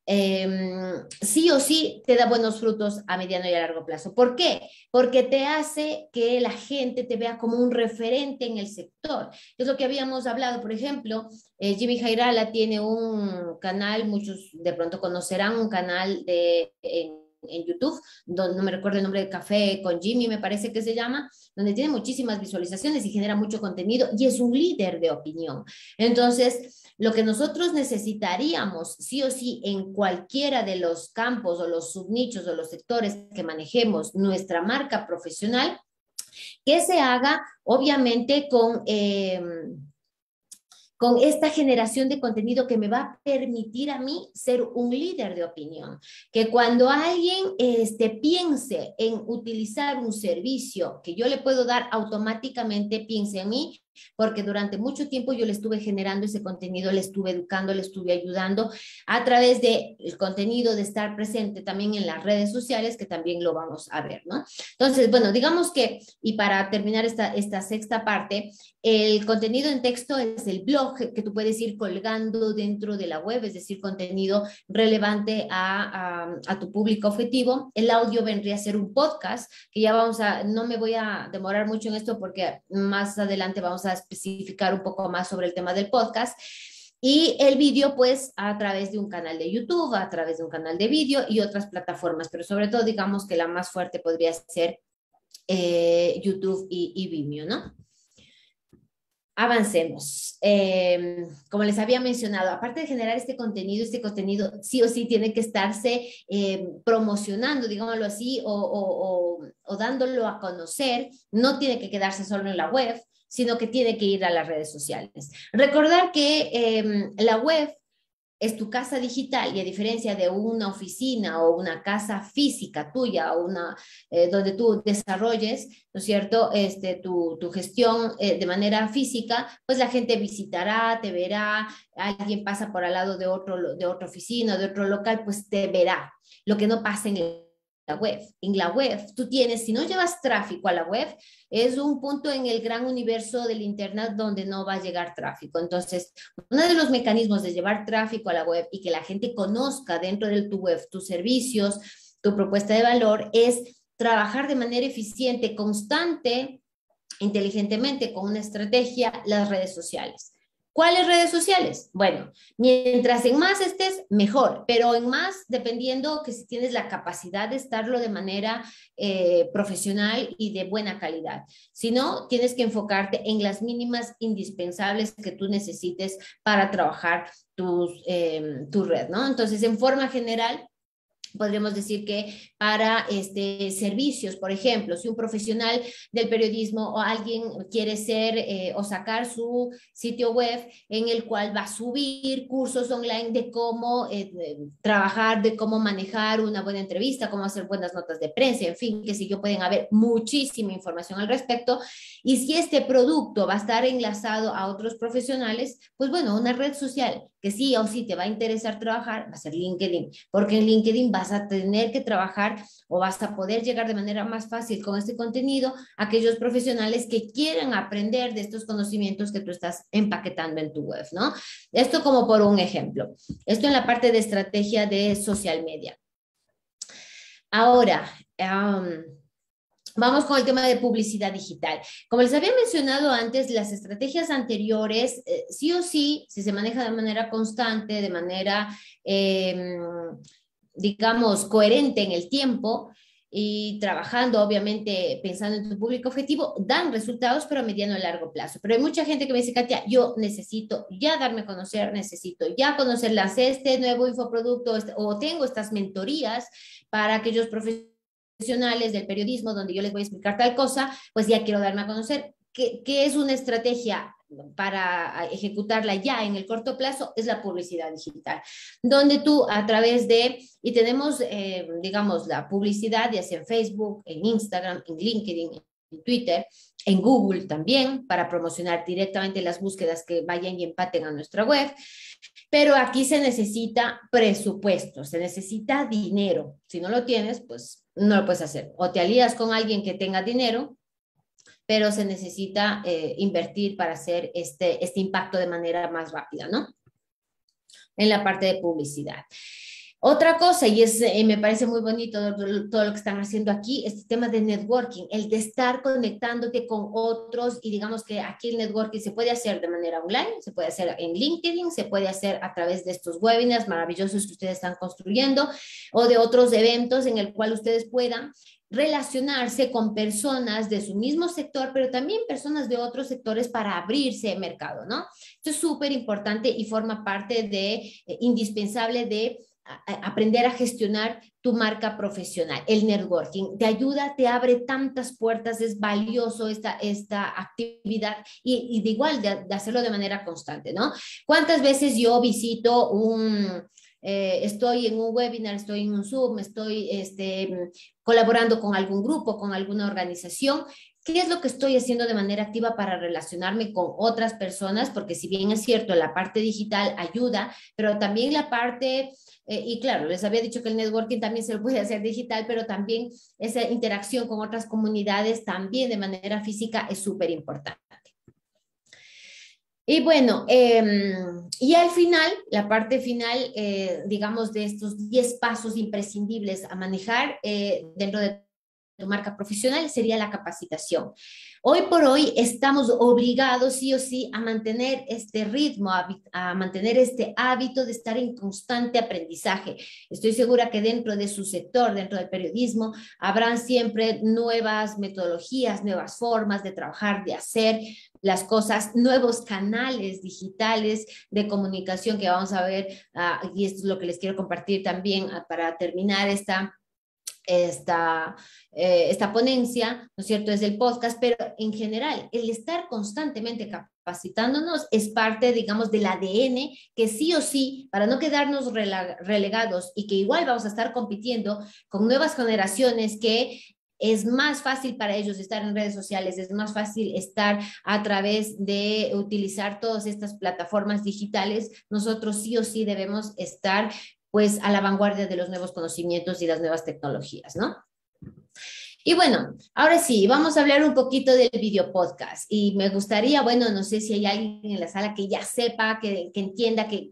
Em, sí o sí te da buenos frutos a mediano y a largo plazo. ¿Por qué? Porque te hace que la gente te vea como un referente en el sector. Es lo que habíamos hablado, por ejemplo, eh, Jimmy Jairala tiene un canal, muchos de pronto conocerán un canal de... En, YouTube, donde no me recuerdo el nombre de Café con Jimmy, me parece que se llama, donde tiene muchísimas visualizaciones y genera mucho contenido y es un líder de opinión. Entonces, lo que nosotros necesitaríamos, sí o sí, en cualquiera de los campos o los subnichos o los sectores que manejemos nuestra marca profesional, que se haga obviamente con... Eh, con esta generación de contenido que me va a permitir a mí ser un líder de opinión. Que cuando alguien este, piense en utilizar un servicio que yo le puedo dar automáticamente, piense en mí porque durante mucho tiempo yo le estuve generando ese contenido, le estuve educando, le estuve ayudando a través del contenido, de estar presente también en las redes sociales, que también lo vamos a ver, ¿no? Entonces, bueno, digamos que, y para terminar esta, esta sexta parte, el contenido en texto es el blog que tú puedes ir colgando dentro de la web, es decir, contenido relevante a, a, a tu público objetivo. El audio vendría a ser un podcast, que ya vamos a, no me voy a demorar mucho en esto porque más adelante vamos a especificar un poco más sobre el tema del podcast. Y el vídeo, pues, a través de un canal de YouTube, a través de un canal de vídeo y otras plataformas, pero sobre todo, digamos que la más fuerte podría ser eh, YouTube y, y, Vimeo, ¿no? Avancemos. Eh, como les había mencionado, aparte de generar este contenido, este contenido sí o sí tiene que estarse eh, promocionando, digámoslo así, o, o, o dándolo a conocer, no tiene que quedarse solo en la web, sino que tiene que ir a las redes sociales. Recordar que em, la web es tu casa digital y a diferencia de una oficina o una casa física tuya o una eh, donde tú desarrolles, ¿no es cierto?, este, tu, tu gestión eh, de manera física, pues la gente visitará, te verá, alguien pasa por al lado de, otro, de otra oficina, de otro local, pues te verá. Lo que no pasa en la web. En la web, tú tienes, si no llevas tráfico a la web, es un punto en el gran universo del Internet donde no va a llegar tráfico. Entonces, uno de los mecanismos de llevar tráfico a la web y que la gente conozca dentro de tu web tus servicios, tu propuesta de valor, es trabajar de manera eficiente, constante, inteligentemente, con una estrategia, las redes sociales. ¿Cuáles redes sociales? Bueno, mientras en más estés, mejor, pero en más dependiendo que si tienes la capacidad de estarlo de manera eh, profesional y de buena calidad. Si no, tienes que enfocarte en las mínimas indispensables que tú necesites para trabajar tus, em, tu red, ¿no? Entonces, en forma general, podríamos decir que para este, servicios, por ejemplo, si un profesional del periodismo o alguien quiere ser eh, o sacar su sitio web en el cual va a subir cursos online de cómo eh, trabajar, de cómo manejar una buena entrevista, cómo hacer buenas notas de prensa, en fin, que si yo pueden haber muchísima información al respecto. Y si este producto va a estar enlazado a otros profesionales, pues bueno, una red social que sí o sí te va a interesar trabajar va a ser LinkedIn, porque en LinkedIn vas a tener que trabajar o vas a poder llegar de manera más fácil con este contenido a aquellos profesionales que quieran aprender de estos conocimientos que tú estás empaquetando en tu web, ¿no? Esto como por un ejemplo. Esto en la parte de estrategia de social media. Ahora, Vamos con el tema de publicidad digital. Como les había mencionado antes, las estrategias anteriores, eh, sí o sí, si se maneja de manera constante, de manera, em, digamos, coherente en el tiempo y trabajando, obviamente, pensando en tu público objetivo, dan resultados, pero a mediano y largo plazo. Pero hay mucha gente que me dice, Katia, yo necesito ya darme a conocer, necesito ya conocerlas, este nuevo infoproducto este, o tengo estas mentorías para aquellos profesionales profesionales del periodismo donde yo les voy a explicar tal cosa, pues ya quiero darme a conocer. ¿Qué, qué es una estrategia para ejecutarla ya en el corto plazo? Es la publicidad digital, donde tú a través de, y tenemos, eh, digamos, la publicidad ya sea en Facebook, en Instagram, en LinkedIn, Twitter, en Google también, para promocionar directamente las búsquedas que vayan y empaten a nuestra web. Pero aquí se necesita presupuesto, se necesita dinero. Si no lo tienes, pues no lo puedes hacer. O te alías con alguien que tenga dinero, pero se necesita eh, invertir para hacer este, este impacto de manera más rápida, ¿no? En la parte de publicidad. Otra cosa, y es, eh, me parece muy bonito todo, lo que están haciendo aquí, este tema de networking, el de estar conectándote con otros y digamos que aquí el networking se puede hacer de manera online, se puede hacer en LinkedIn, se puede hacer a través de estos webinars maravillosos que ustedes están construyendo o de otros eventos en el cual ustedes puedan relacionarse con personas de su mismo sector, pero también personas de otros sectores para abrirse mercado, ¿no? Esto es súper importante y forma parte de, eh, indispensable de aprender a gestionar tu marca profesional. El networking te ayuda, te abre tantas puertas, es valioso esta, esta actividad y, de igual de, hacerlo de manera constante, ¿no? ¿Cuántas veces yo visito un, eh, estoy en un webinar, estoy en un Zoom, estoy este, colaborando con algún grupo, con alguna organización ¿Qué es lo que estoy haciendo de manera activa para relacionarme con otras personas? Porque si bien es cierto, la parte digital ayuda, pero también la parte, eh, y claro, les había dicho que el networking también se lo puede hacer digital, pero también esa interacción con otras comunidades también de manera física es súper importante. Y bueno, em, y al final, la parte final, eh, digamos, de estos 10 pasos imprescindibles a manejar eh, dentro de tu marca profesional sería la capacitación. Hoy por hoy estamos obligados sí o sí a mantener este ritmo, a, mantener este hábito de estar en constante aprendizaje. Estoy segura que dentro de su sector, dentro del periodismo, habrán siempre nuevas metodologías, nuevas formas de trabajar, de hacer las cosas, nuevos canales digitales de comunicación que vamos a ver, ah, y esto es lo que les quiero compartir también ah, para terminar esta esta, eh, esta ponencia, ¿no es cierto?, es el podcast, pero en general, el estar constantemente capacitándonos es parte, digamos, del ADN que sí o sí, para no quedarnos relegados y que igual vamos a estar compitiendo con nuevas generaciones que es más fácil para ellos estar en redes sociales, es más fácil estar a través de utilizar todas estas plataformas digitales, nosotros sí o sí debemos estar pues a la vanguardia de los nuevos conocimientos y las nuevas tecnologías, ¿no? Y bueno, ahora sí, vamos a hablar un poquito del video podcast. Y me gustaría, bueno, no sé si hay alguien en la sala que ya sepa, que, entienda, que,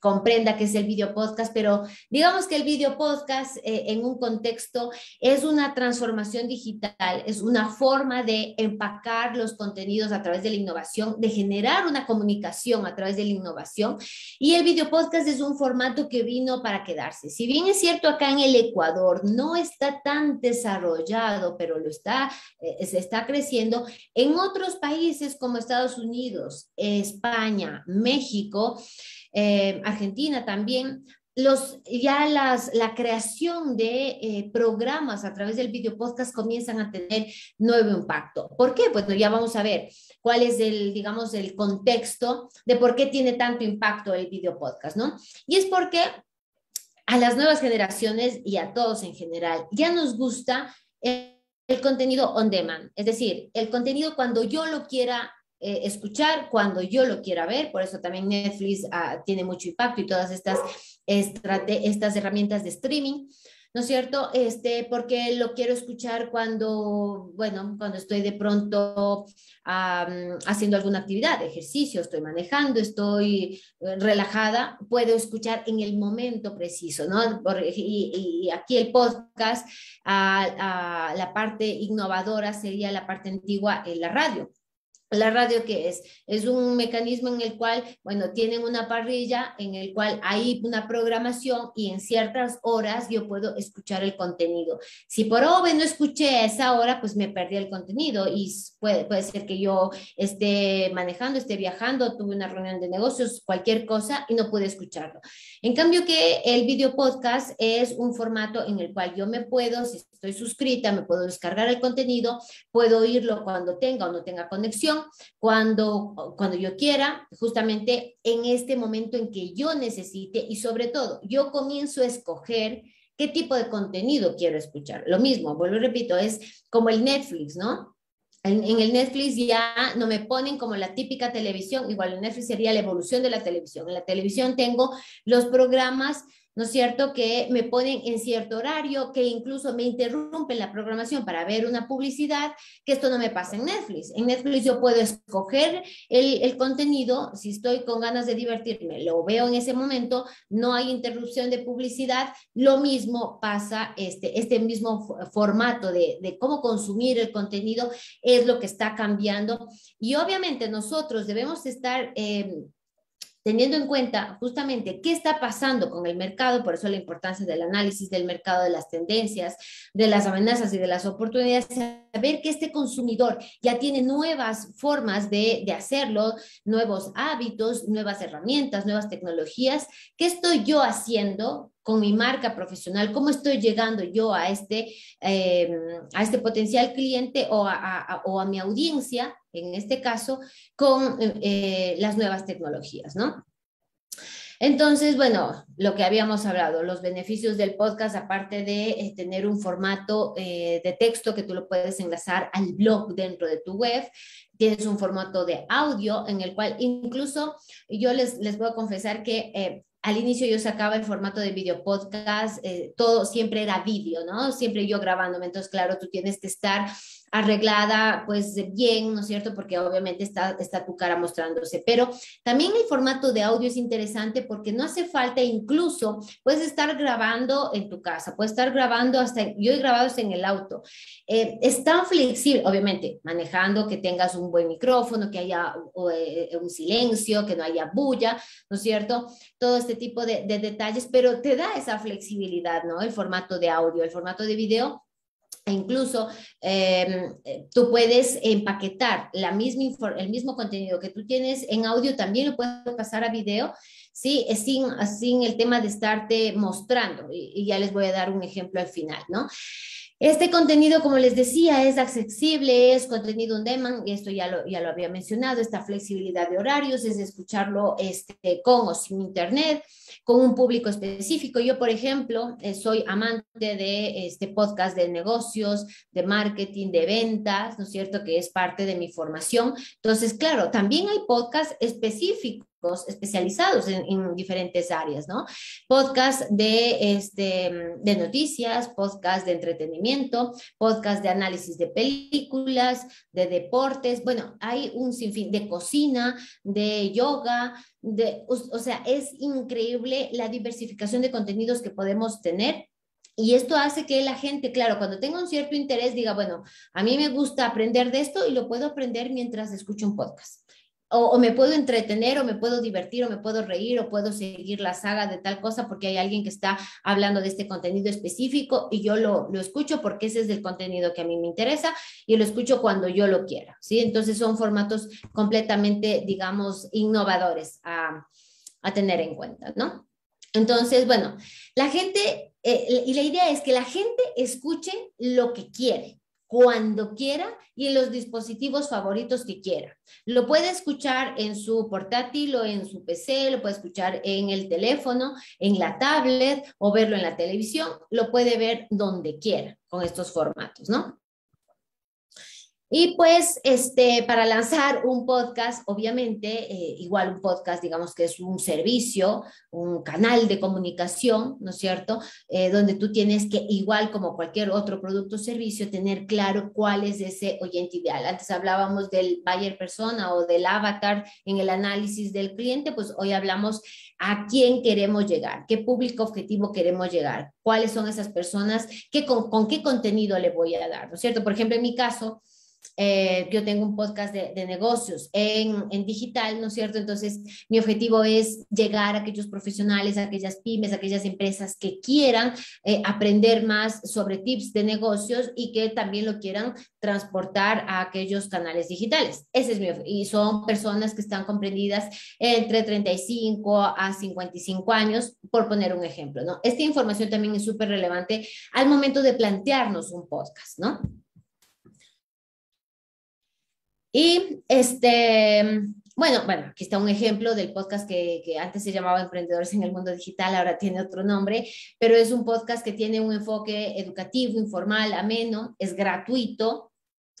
comprenda qué es el video podcast, pero digamos que el video podcast eh, en un contexto es una transformación digital, es una forma de empacar los contenidos a través de la innovación, de generar una comunicación a través de la innovación. Y el video podcast es un formato que vino para quedarse. Si bien es cierto, acá en el Ecuador no está tan desarrollado, pero lo está, eh, se está creciendo. En otros países como Estados Unidos, España, México, eh, Argentina también, los, ya las, la creación de eh, programas a través del video podcast comienzan a tener nuevo impacto. ¿Por qué? Pues ya vamos a ver cuál es el, digamos, el contexto de por qué tiene tanto impacto el video podcast, ¿no? Y es porque a las nuevas generaciones y a todos en general ya nos gusta el contenido on demand, es decir, el contenido cuando yo lo quiera eh, escuchar, cuando yo lo quiera ver, por eso también Netflix ah, tiene mucho impacto y todas estas, estas herramientas de streaming. ¿No es cierto? Este, porque lo quiero escuchar cuando, bueno, cuando estoy de pronto haciendo alguna actividad, ejercicio, estoy manejando, estoy eh, relajada, puedo escuchar en el momento preciso, ¿no? y, aquí el podcast, la parte innovadora sería la parte antigua en la radio. La radio que es es un mecanismo en el cual, bueno, tienen una parrilla en el cual hay una programación y en ciertas horas yo puedo escuchar el contenido. Si por obvio no escuché a esa hora, pues me perdí el contenido y puede, puede ser que yo esté manejando, esté viajando, tuve una reunión de negocios, cualquier cosa y no pude escucharlo. En cambio que el video podcast es un formato en el cual yo me puedo, si estoy suscrita, me puedo descargar el contenido, puedo oírlo cuando tenga o no tenga conexión cuando, cuando yo quiera, justamente en este momento en que yo necesite y sobre todo yo comienzo a escoger qué tipo de contenido quiero escuchar. Lo mismo, vuelvo repito, es como el Netflix, ¿no? En, el Netflix ya no me ponen como la típica televisión, igual el Netflix sería la evolución de la televisión. En la televisión tengo los programas ¿no es cierto? Que me ponen en cierto horario, que incluso me interrumpen la programación para ver una publicidad, que esto no me pasa en Netflix. En Netflix yo puedo escoger el, el contenido, si estoy con ganas de divertirme, lo veo en ese momento, no hay interrupción de publicidad, lo mismo pasa, este, este mismo formato de, de cómo consumir el contenido es lo que está cambiando. Y obviamente nosotros debemos estar... Eh, teniendo en cuenta justamente qué está pasando con el mercado, por eso la importancia del análisis del mercado, de las tendencias, de las amenazas y de las oportunidades, saber que este consumidor ya tiene nuevas formas de, de hacerlo, nuevos hábitos, nuevas herramientas, nuevas tecnologías. ¿Qué estoy yo haciendo con mi marca profesional, cómo estoy llegando yo a este, em, a este potencial cliente o a, mi audiencia, en este caso, con eh, las nuevas tecnologías, ¿no? Entonces, bueno, lo que habíamos hablado, los beneficios del podcast, aparte de eh, tener un formato eh, de texto que tú lo puedes enlazar al blog dentro de tu web, tienes un formato de audio en el cual incluso yo les, les voy a confesar que al inicio yo sacaba el formato de video podcast, eh, todo siempre era vídeo, ¿no? Siempre yo grabándome, entonces claro, tú tienes que estar arreglada, pues bien, ¿no es cierto? Porque obviamente está, está tu cara mostrándose. Pero también el formato de audio es interesante porque no hace falta, incluso puedes estar grabando en tu casa, puedes estar grabando hasta, yo he grabado en el auto. Eh, es tan flexible, obviamente, manejando que tengas un buen micrófono, que haya eh, un silencio, que no haya bulla, ¿no es cierto? Todo este tipo de, de detalles, pero te da esa flexibilidad, ¿no? El formato de audio, el formato de video e incluso em, tú puedes empaquetar la misma, el mismo contenido que tú tienes en audio, también lo puedes pasar a video, ¿sí? Sin, sin el tema de estarte mostrando. Y ya les voy a dar un ejemplo al final, ¿no? Este contenido, como les decía, es accesible, es contenido on demand, y esto ya lo, ya lo había mencionado, esta flexibilidad de horarios, es escucharlo este, con o sin internet, con un público específico. Yo, por ejemplo, eh, soy amante de este podcast de negocios, de marketing, de ventas, ¿no es cierto?, que es parte de mi formación. Entonces, claro, también hay podcasts específicos especializados en, diferentes áreas, ¿no? Podcast de, este, de noticias, podcast de entretenimiento, podcast de análisis de películas, de deportes, bueno, hay un sinfín de cocina, de yoga, de, o sea, es increíble la diversificación de contenidos que podemos tener. Y esto hace que la gente, claro, cuando tenga un cierto interés, diga, bueno, a mí me gusta aprender de esto y lo puedo aprender mientras escucho un podcast o, me puedo entretener o me puedo divertir o me puedo reír o puedo seguir la saga de tal cosa porque hay alguien que está hablando de este contenido específico y yo lo, lo escucho porque ese es el contenido que a mí me interesa y lo escucho cuando yo lo quiera, ¿sí? Entonces son formatos completamente, digamos, innovadores a, a tener en cuenta, ¿no? Entonces, bueno, la gente, eh, y la idea es que la gente escuche lo que quiere, cuando quiera y en los dispositivos favoritos que quiera. Lo puede escuchar en su portátil o en su PC, lo puede escuchar en el teléfono, en la tablet o verlo en la televisión, lo puede ver donde quiera con estos formatos, ¿no? Y pues, este, para lanzar un podcast, obviamente, eh, igual un podcast, digamos que es un servicio, un canal de comunicación, ¿no es cierto? Eh, donde tú tienes que, igual como cualquier otro producto o servicio, tener claro cuál es ese oyente ideal. Antes hablábamos del buyer persona o del avatar en el análisis del cliente, pues hoy hablamos a quién queremos llegar, qué público objetivo queremos llegar, cuáles son esas personas, qué, con, con qué contenido le voy a dar, ¿no es cierto? Por ejemplo, en mi caso, eh, yo tengo un podcast de, negocios en, digital, ¿no es cierto? Entonces, mi objetivo es llegar a aquellos profesionales, a aquellas pymes, a aquellas empresas que quieran eh, aprender más sobre tips de negocios y que también lo quieran transportar a aquellos canales digitales. Ese es mi y son personas que están comprendidas entre 35 a 55 años, por poner un ejemplo, ¿no? Esta información también es súper relevante al momento de plantearnos un podcast, ¿no? Y este, bueno, bueno, aquí está un ejemplo del podcast que, que, antes se llamaba Emprendedores en el Mundo Digital, ahora tiene otro nombre, pero es un podcast que tiene un enfoque educativo, informal, ameno, es gratuito,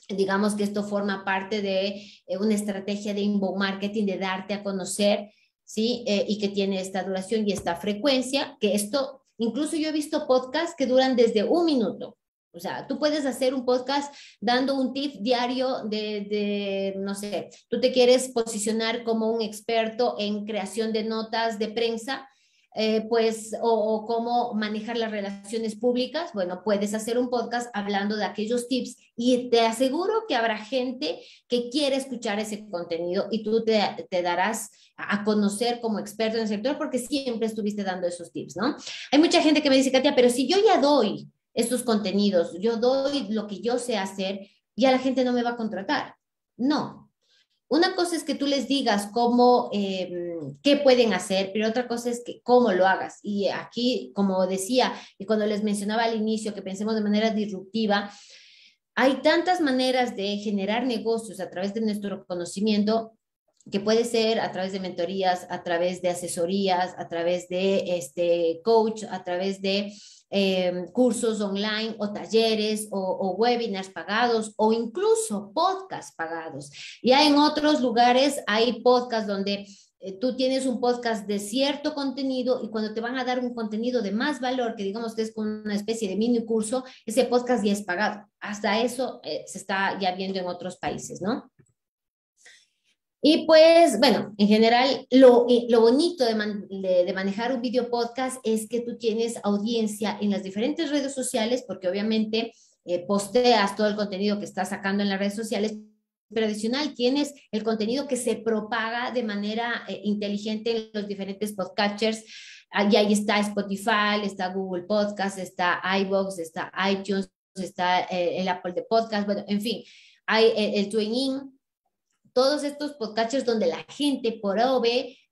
digamos que esto forma parte de eh, una estrategia de inbound marketing, de darte a conocer, ¿sí? Eh, y que tiene esta duración y esta frecuencia, que esto, incluso yo he visto podcasts que duran desde un minuto. O sea, tú puedes hacer un podcast dando un tip diario de, de, no sé, tú te quieres posicionar como un experto en creación de notas de prensa, eh, pues, o, cómo manejar las relaciones públicas, bueno, puedes hacer un podcast hablando de aquellos tips y te aseguro que habrá gente que quiere escuchar ese contenido y tú te, te darás a conocer como experto en el sector porque siempre estuviste dando esos tips, ¿no? Hay mucha gente que me dice, Katia, pero si yo ya doy estos contenidos, yo doy lo que yo sé hacer, ya la gente no me va a contratar. No, una cosa es que tú les digas cómo, em, qué pueden hacer, pero otra cosa es que cómo lo hagas. Y aquí, como decía, y cuando les mencionaba al inicio que pensemos de manera disruptiva, hay tantas maneras de generar negocios a través de nuestro conocimiento que puede ser a través de mentorías, a través de asesorías, a través de este coach, a través de Em, cursos online o talleres o, webinars pagados o incluso podcasts pagados. Ya en otros lugares hay podcasts donde eh, tú tienes un podcast de cierto contenido y cuando te van a dar un contenido de más valor, que digamos que es con una especie de mini curso, ese podcast ya es pagado. Hasta eso eh, se está ya viendo en otros países, ¿no? Y pues, bueno, en general, lo, lo bonito de, de, manejar un video podcast es que tú tienes audiencia en las diferentes redes sociales, porque obviamente eh, posteas todo el contenido que estás sacando en las redes sociales, pero adicional tienes el contenido que se propaga de manera eh, inteligente en los diferentes podcatchers. Y ahí está Spotify, está Google Podcast, está iBox, está iTunes, está eh, el Apple de Podcast, bueno, en fin, hay el, el todos estos podcasters donde la gente por A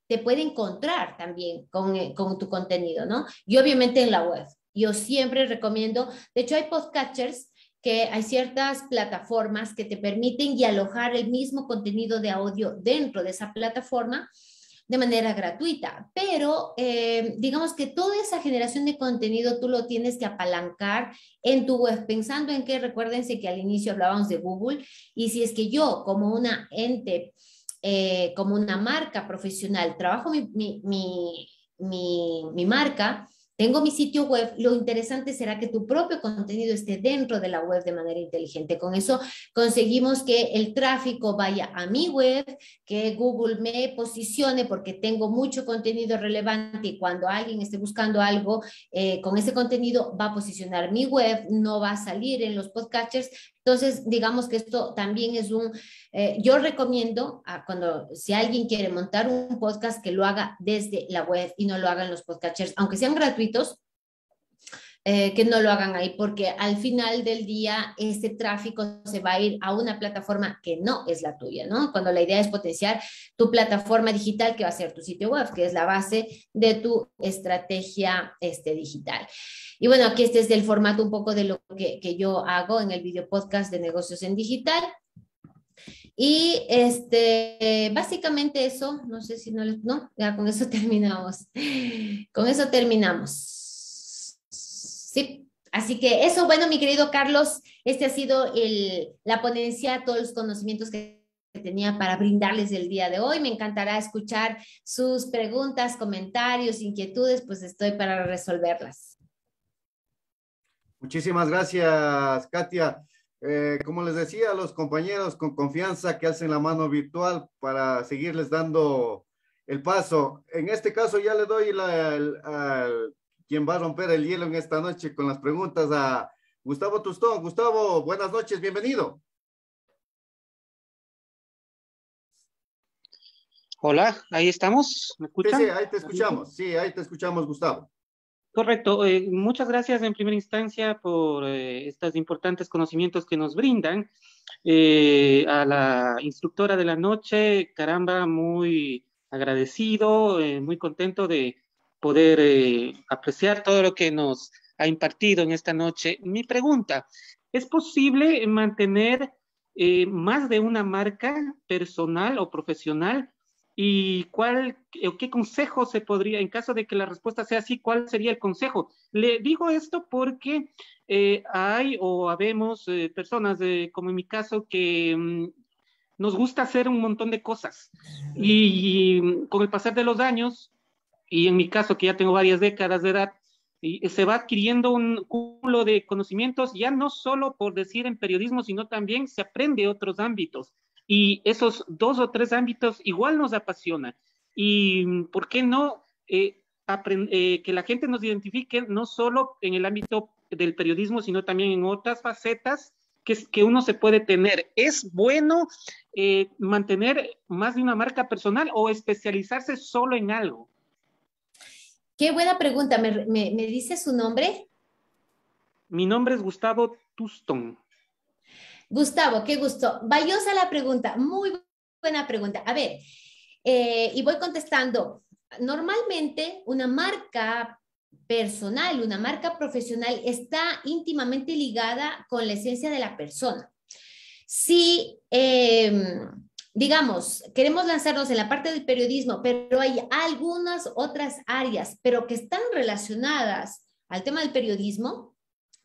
te puede encontrar también con, eh, con, tu contenido, ¿no? Y obviamente en la web. Yo siempre recomiendo, de hecho hay podcasters que hay ciertas plataformas que te permiten y alojar el mismo contenido de audio dentro de esa plataforma de manera gratuita, pero eh, digamos que toda esa generación de contenido tú lo tienes que apalancar en tu web, pensando en que recuérdense que al inicio hablábamos de Google y si es que yo como una ente, eh, como una marca profesional, trabajo mi, mi, mi, mi marca, tengo mi sitio web, lo interesante será que tu propio contenido esté dentro de la web de manera inteligente. Con eso conseguimos que el tráfico vaya a mi web, que Google me posicione porque tengo mucho contenido relevante y cuando alguien esté buscando algo eh, con ese contenido va a posicionar mi web, no va a salir en los podcasters, entonces, digamos que esto también es un, eh, yo recomiendo a cuando, si alguien quiere montar un podcast, que lo haga desde la web y no lo hagan los podcasters, aunque sean gratuitos, eh, que no lo hagan ahí, porque al final del día ese tráfico se va a ir a una plataforma que no es la tuya, ¿no? Cuando la idea es potenciar tu plataforma digital, que va a ser tu sitio web, que es la base de tu estrategia este, digital. Y bueno, aquí este es el formato un poco de lo que, que yo hago en el video podcast de negocios en digital. Y este, básicamente eso, no sé si no, no, ya con eso terminamos. Con eso terminamos. Sí, así que eso, bueno, mi querido Carlos, este ha sido el, la ponencia, todos los conocimientos que tenía para brindarles el día de hoy. Me encantará escuchar sus preguntas, comentarios, inquietudes, pues estoy para resolverlas. Muchísimas gracias, Katia. Eh, como les decía los compañeros, con confianza que hacen la mano virtual para seguirles dando el paso. En este caso ya le doy la, al quien va a romper el hielo en esta noche con las preguntas a Gustavo Tustón. Gustavo, buenas noches, bienvenido. Hola, ahí estamos. ¿Me escuchan? Sí, sí, ahí te escuchamos. Sí, ahí te escuchamos, Gustavo. Correcto. Eh, muchas gracias en primera instancia por eh, estos importantes conocimientos que nos brindan. Eh, a la instructora de la noche, caramba, muy agradecido, muy contento de poder apreciar todo lo que nos ha impartido en esta noche. Mi pregunta, ¿es posible mantener más de una marca personal o profesional ¿Y cuál, qué consejo se podría, en caso de que la respuesta sea así, cuál sería el consejo? Le digo esto porque eh, hay o habemos eh, personas, como en mi caso, que mm, nos gusta hacer un montón de cosas. Y, y, con el pasar de los años, y en mi caso, que ya tengo varias décadas de edad, y se va adquiriendo un cúmulo de conocimientos, ya no solo por decir en periodismo, sino también se aprende otros ámbitos. Y esos dos o tres ámbitos igual nos apasionan. Y ¿por qué no eh, eh, que la gente nos identifique no solo en el ámbito del periodismo, sino también en otras facetas que, que uno se puede tener? ¿Es bueno eh, mantener más de una marca personal o especializarse solo en algo? Qué buena pregunta. ¿Me, me, me dice su nombre? Mi nombre es Gustavo Tuston. Gustavo, qué gusto. Valiosa la pregunta, muy buena pregunta. A ver, eh, y voy contestando. Normalmente una marca personal, una marca profesional está íntimamente ligada con la esencia de la persona. Si, em, digamos, queremos lanzarnos en la parte del periodismo, pero hay algunas otras áreas, pero que están relacionadas al tema del periodismo,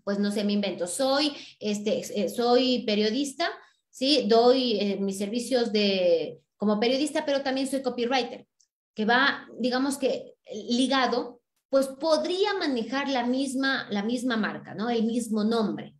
pues no sé, me invento, soy, este, eh, soy periodista, ¿sí? Doy eh, mis servicios de, como periodista, pero también soy copywriter, que va, digamos que ligado, pues podría manejar la misma, la misma marca, ¿no? El mismo nombre.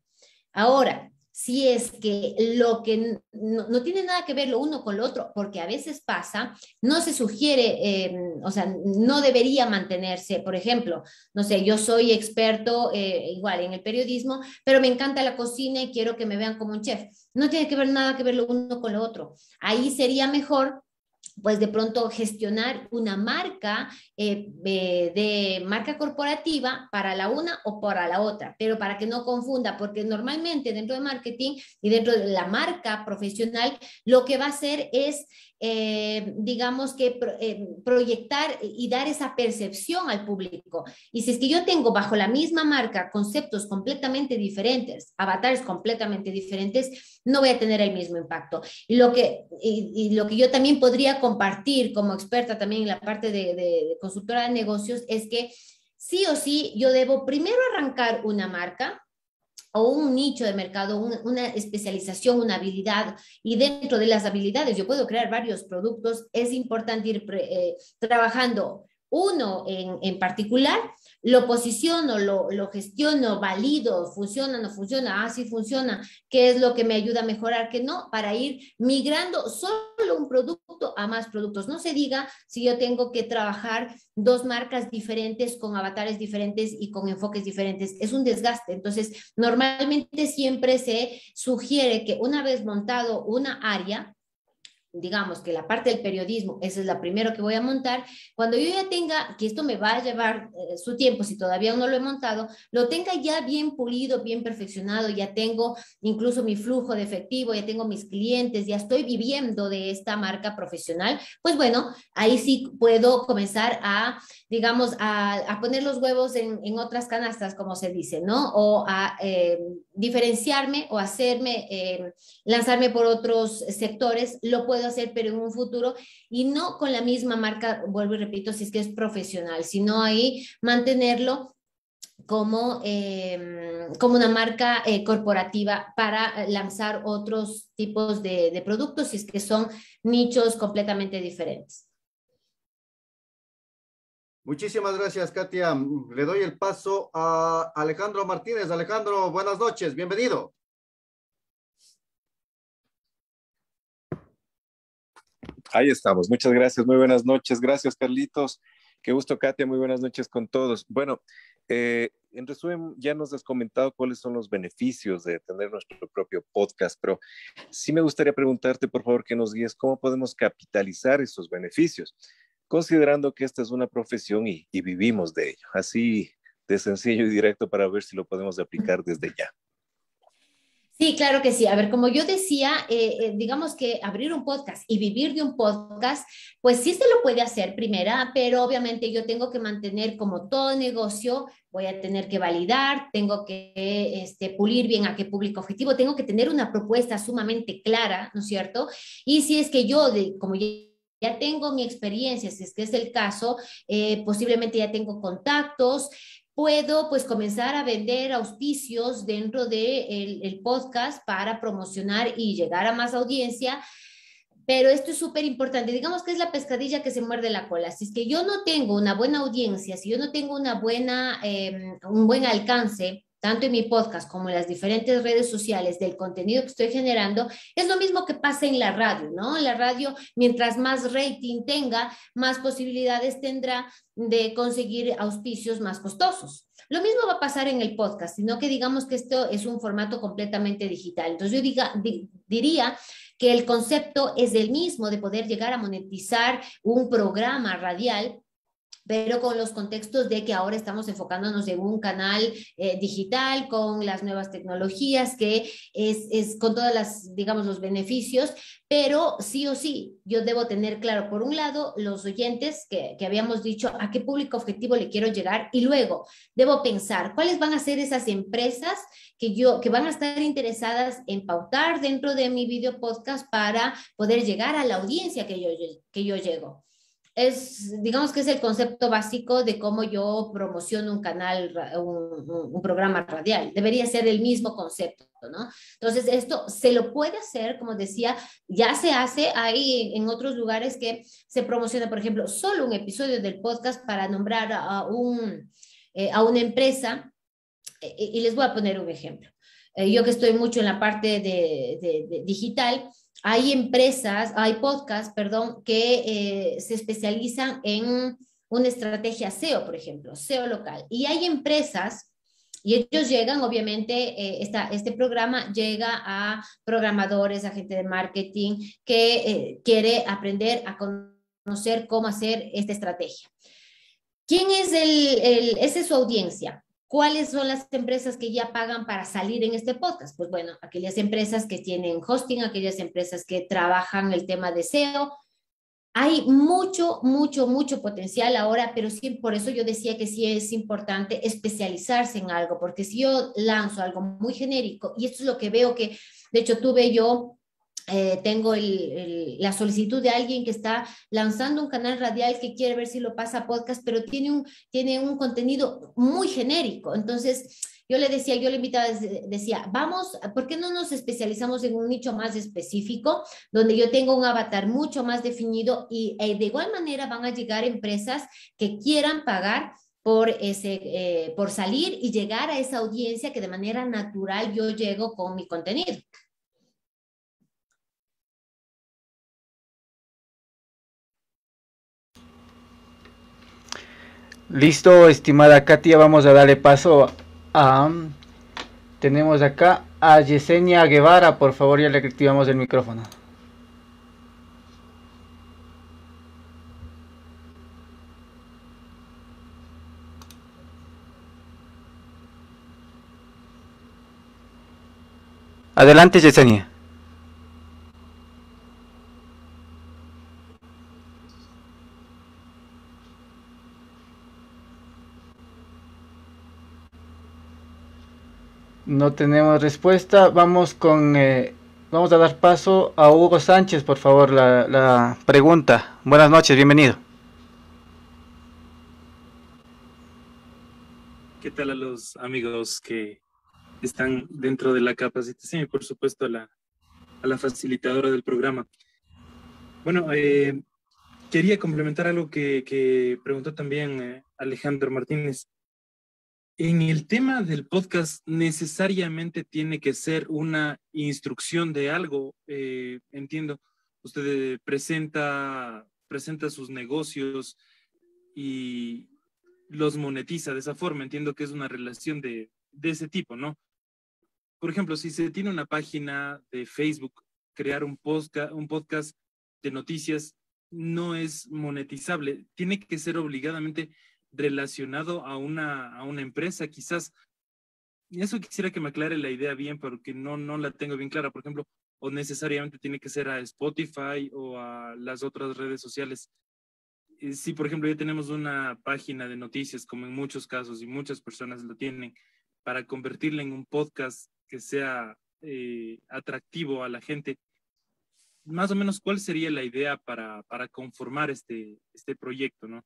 Ahora, si es que lo que no, tiene nada que ver lo uno con lo otro, porque a veces pasa, no se sugiere, em, o sea, no debería mantenerse, por ejemplo, no sé, yo soy experto eh, igual en el periodismo, pero me encanta la cocina y quiero que me vean como un chef. No tiene que ver nada que ver lo uno con lo otro. Ahí sería mejor pues de pronto gestionar una marca eh, de marca corporativa para la una o para la otra, pero para que no confunda, porque normalmente dentro de marketing y dentro de la marca profesional, lo que va a hacer es eh, digamos que eh, proyectar y dar esa percepción al público. Y si es que yo tengo bajo la misma marca conceptos completamente diferentes, avatares completamente diferentes, no voy a tener el mismo impacto. Y lo que, y, lo que yo también podría compartir como experta también en la parte de, de consultora de negocios es que sí o sí yo debo primero arrancar una marca, o un nicho de mercado, una especialización, una habilidad, y dentro de las habilidades yo puedo crear varios productos, es importante ir eh, trabajando uno en, en particular lo posiciono, lo, gestiono, valido, funciona, no funciona, ah, sí funciona, qué es lo que me ayuda a mejorar, qué no, para ir migrando solo un producto a más productos. No se diga si yo tengo que trabajar dos marcas diferentes con avatares diferentes y con enfoques diferentes, es un desgaste. Entonces, normalmente siempre se sugiere que una vez montado una área, digamos que la parte del periodismo, esa es la primero que voy a montar, cuando yo ya tenga, que esto me va a llevar eh, su tiempo, si todavía no lo he montado, lo tenga ya bien pulido, bien perfeccionado, ya tengo incluso mi flujo de efectivo, ya tengo mis clientes, ya estoy viviendo de esta marca profesional, pues bueno, ahí sí puedo comenzar a, digamos, a, poner los huevos en, otras canastas, como se dice, ¿no? O a eh, diferenciarme o hacerme, eh, lanzarme por otros sectores, lo puedo hacer, pero en un futuro, y no con la misma marca, vuelvo y repito, si es que es profesional, sino ahí mantenerlo como, em, como una marca eh, corporativa para lanzar otros tipos de, de productos, si es que son nichos completamente diferentes. Muchísimas gracias, Katia. Le doy el paso a Alejandro Martínez. Alejandro, buenas noches, bienvenido. Ahí estamos. Muchas gracias. Muy buenas noches. Gracias, Carlitos. Qué gusto, Katia. Muy buenas noches con todos. Bueno, eh, en resumen, ya nos has comentado cuáles son los beneficios de tener nuestro propio podcast, pero sí me gustaría preguntarte, por favor, que nos guíes cómo podemos capitalizar esos beneficios, considerando que esta es una profesión y, y vivimos de ello. Así de sencillo y directo para ver si lo podemos aplicar desde ya. Sí, claro que sí. A ver, como yo decía, eh, eh, digamos que abrir un podcast y vivir de un podcast, pues sí se lo puede hacer primera, pero obviamente yo tengo que mantener como todo negocio, voy a tener que validar, tengo que este, pulir bien a qué público objetivo, tengo que tener una propuesta sumamente clara, ¿no es cierto? Y si es que yo, de, como ya ya tengo mi experiencia, si es que es el caso, eh, posiblemente ya tengo contactos, puedo pues comenzar a vender auspicios dentro del de el podcast para promocionar y llegar a más audiencia. Pero esto es súper importante. Digamos que es la pescadilla que se muerde la cola. Si es que yo no tengo una buena audiencia, si yo no tengo una buena, em, un buen alcance, tanto en mi podcast como en las diferentes redes sociales del contenido que estoy generando, es lo mismo que pasa en la radio, ¿no? En la radio, mientras más rating tenga, más posibilidades tendrá de conseguir auspicios más costosos. Lo mismo va a pasar en el podcast, sino que digamos que esto es un formato completamente digital. Entonces yo diría que el concepto es el mismo de poder llegar a monetizar un programa radial pero con los contextos de que ahora estamos enfocándonos en un canal eh, digital con las nuevas tecnologías, que es, es, con todas las, digamos, los beneficios, pero sí o sí, yo debo tener claro, por un lado, los oyentes que, que habíamos dicho, a qué público objetivo le quiero llegar, y luego debo pensar cuáles van a ser esas empresas que yo, que van a estar interesadas en pautar dentro de mi video podcast para poder llegar a la audiencia que yo, que yo llego es, digamos que es el concepto básico de cómo yo promociono un canal, un, programa radial. Debería ser el mismo concepto, ¿no? Entonces, esto se lo puede hacer, como decía, ya se hace, hay en otros lugares que se promociona, por ejemplo, solo un episodio del podcast para nombrar a, un, eh, a una empresa. Y, les voy a poner un ejemplo. Eh, yo que estoy mucho en la parte de digital, hay empresas, hay podcasts, perdón, que eh, se especializan en una estrategia SEO, por ejemplo, SEO local. Y hay empresas, y ellos llegan, obviamente, eh, este programa llega a programadores, a gente de marketing que eh, quiere aprender a conocer cómo hacer esta estrategia. ¿Quién es el, el, esa es su audiencia? ¿Cuáles son las empresas que ya pagan para salir en este podcast? Pues bueno, aquellas empresas que tienen hosting, aquellas empresas que trabajan el tema de SEO. Hay mucho, mucho, mucho potencial ahora, pero sí, por eso yo decía que sí es importante especializarse en algo, porque si yo lanzo algo muy genérico, y esto es lo que veo que, de hecho, tuve yo eh, tengo la solicitud de alguien que está lanzando un canal radial que quiere ver si lo pasa a podcast, pero tiene un, tiene un contenido muy genérico. Entonces, yo le decía, yo le invitaba, decía, vamos, ¿por qué no nos especializamos en un nicho más específico, donde yo tengo un avatar mucho más definido y eh, de igual manera van a llegar empresas que quieran pagar por, ese, eh, por salir y llegar a esa audiencia que de manera natural yo llego con mi contenido. Listo, estimada Katia, vamos a darle paso a... Tenemos acá a Yesenia Guevara, por favor, ya le activamos el micrófono. Adelante, Yesenia. No tenemos respuesta. Vamos con. Eh, vamos a dar paso a Hugo Sánchez, por favor, la, pregunta. Buenas noches, bienvenido. ¿Qué tal a los amigos que están dentro de la capacitación y por supuesto a la, a la facilitadora del programa? Bueno, eh, quería complementar algo que, que preguntó también eh, Alejandro Martínez. En el tema del podcast, necesariamente tiene que ser una instrucción de algo. Eh, entiendo, usted presenta, presenta sus negocios y los monetiza de esa forma. Entiendo que es una relación de, de ese tipo, ¿no? Por ejemplo, si se tiene una página de Facebook, crear un podcast, un podcast de noticias no es monetizable. Tiene que ser obligadamente relacionado a una, a una empresa, quizás. Y eso quisiera que me aclare la idea bien, porque no, no la tengo bien clara. Por ejemplo, o necesariamente tiene que ser a Spotify o a las otras redes sociales. Si, por ejemplo, ya tenemos una página de noticias, como en muchos casos y muchas personas lo tienen, para convertirla en un podcast que sea eh, atractivo a la gente, más o menos cuál sería la idea para, para conformar este, este proyecto, ¿no?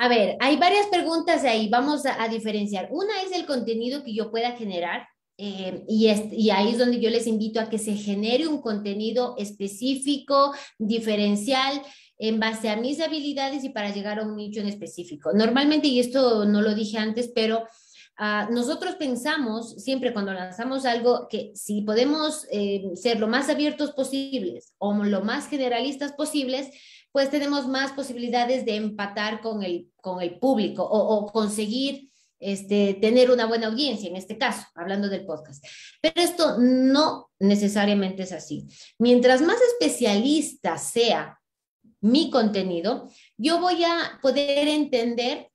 A ver, hay varias preguntas ahí, vamos a, diferenciar. Una es el contenido que yo pueda generar eh, y, ahí es donde yo les invito a que se genere un contenido específico, diferencial, en base a mis habilidades y para llegar a un nicho en específico. Normalmente, y esto no lo dije antes, pero uh, nosotros pensamos siempre cuando lanzamos algo que si podemos eh, ser lo más abiertos posibles o lo más generalistas posibles, pues tenemos más posibilidades de empatar con el, con el público o, o conseguir este, tener una buena audiencia, en este caso, hablando del podcast. Pero esto no necesariamente es así. Mientras más especialista sea mi contenido, yo voy a poder entender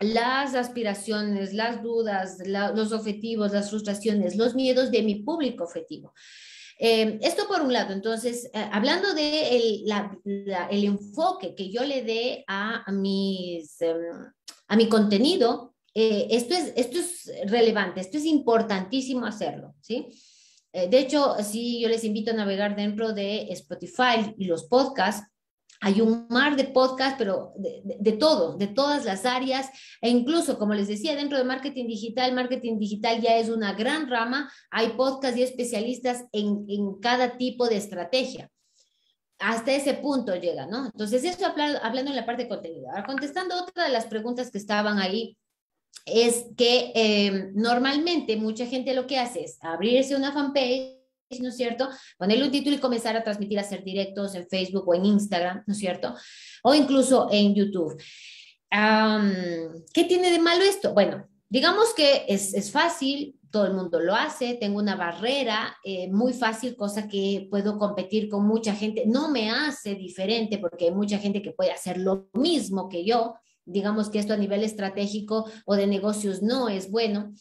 las aspiraciones, las dudas, los objetivos, las frustraciones, los miedos de mi público objetivo. Eh, esto por un lado, entonces, eh, hablando de el, enfoque que yo le dé a, mis, em, a mi contenido, eh, esto, es, esto es relevante, esto es importantísimo hacerlo, ¿sí? de hecho, sí, yo les invito a navegar dentro de Spotify y los podcasts hay un mar de podcasts, pero de, todo, de todas las áreas, e incluso, como les decía, dentro de marketing digital, marketing digital ya es una gran rama, hay podcasts y especialistas en, cada tipo de estrategia. Hasta ese punto llega, ¿no? Entonces, eso hablando, en la parte de contenido. Ahora, contestando otra de las preguntas que estaban ahí, es que eh, normalmente mucha gente lo que hace es abrirse una fanpage ¿no es cierto? Ponerle un título y comenzar a transmitir, a hacer directos en Facebook o en Instagram, ¿no es cierto? O incluso en YouTube. ¿Qué tiene de malo esto? Bueno, digamos que es, fácil, todo el mundo lo hace, tengo una barrera eh, muy fácil, cosa que puedo competir con mucha gente. No me hace diferente porque hay mucha gente que puede hacer lo mismo que yo. Digamos que esto a nivel estratégico o de negocios no es bueno.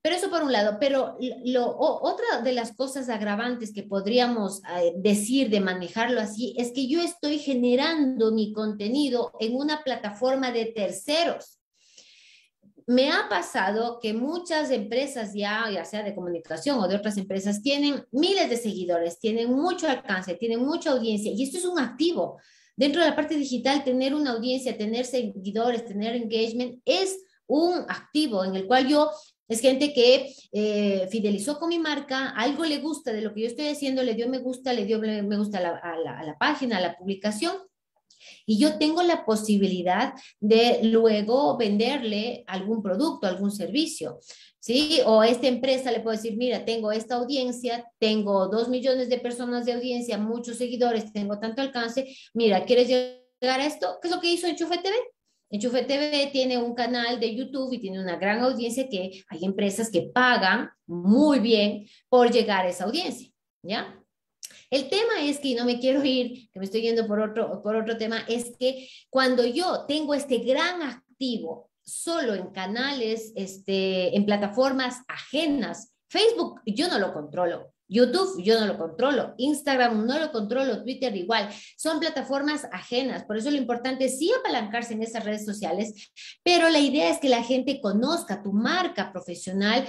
Pero eso por un lado, pero lo, otra de las cosas agravantes que podríamos eh, decir de manejarlo así es que yo estoy generando mi contenido en una plataforma de terceros. Me ha pasado que muchas empresas ya, ya sea de comunicación o de otras empresas, tienen miles de seguidores, tienen mucho alcance, tienen mucha audiencia y esto es un activo. Dentro de la parte digital, tener una audiencia, tener seguidores, tener engagement es un activo en el cual yo es gente que eh, fidelizó con mi marca, algo le gusta de lo que yo estoy haciendo, le dio me gusta, le dio me gusta a la, página, a la publicación. Y yo tengo la posibilidad de luego venderle algún producto, algún servicio. ¿Sí? O esta empresa le puedo decir, mira, tengo esta audiencia, tengo dos millones de personas de audiencia, muchos seguidores, tengo tanto alcance, mira, ¿quieres llegar a esto? ¿Qué es lo que hizo Enchufe TV? Enchufe TV tiene un canal de YouTube y tiene una gran audiencia que hay empresas que pagan muy bien por llegar a esa audiencia, ¿ya? El tema es que, y no me quiero ir, que me estoy yendo por otro, por otro tema, es que cuando yo tengo este gran activo solo en canales, este, en plataformas ajenas, Facebook yo no lo controlo, YouTube yo no lo controlo, Instagram no lo controlo, Twitter igual. Son plataformas ajenas, por eso lo importante es sí apalancarse en esas redes sociales, pero la idea es que la gente conozca tu marca profesional,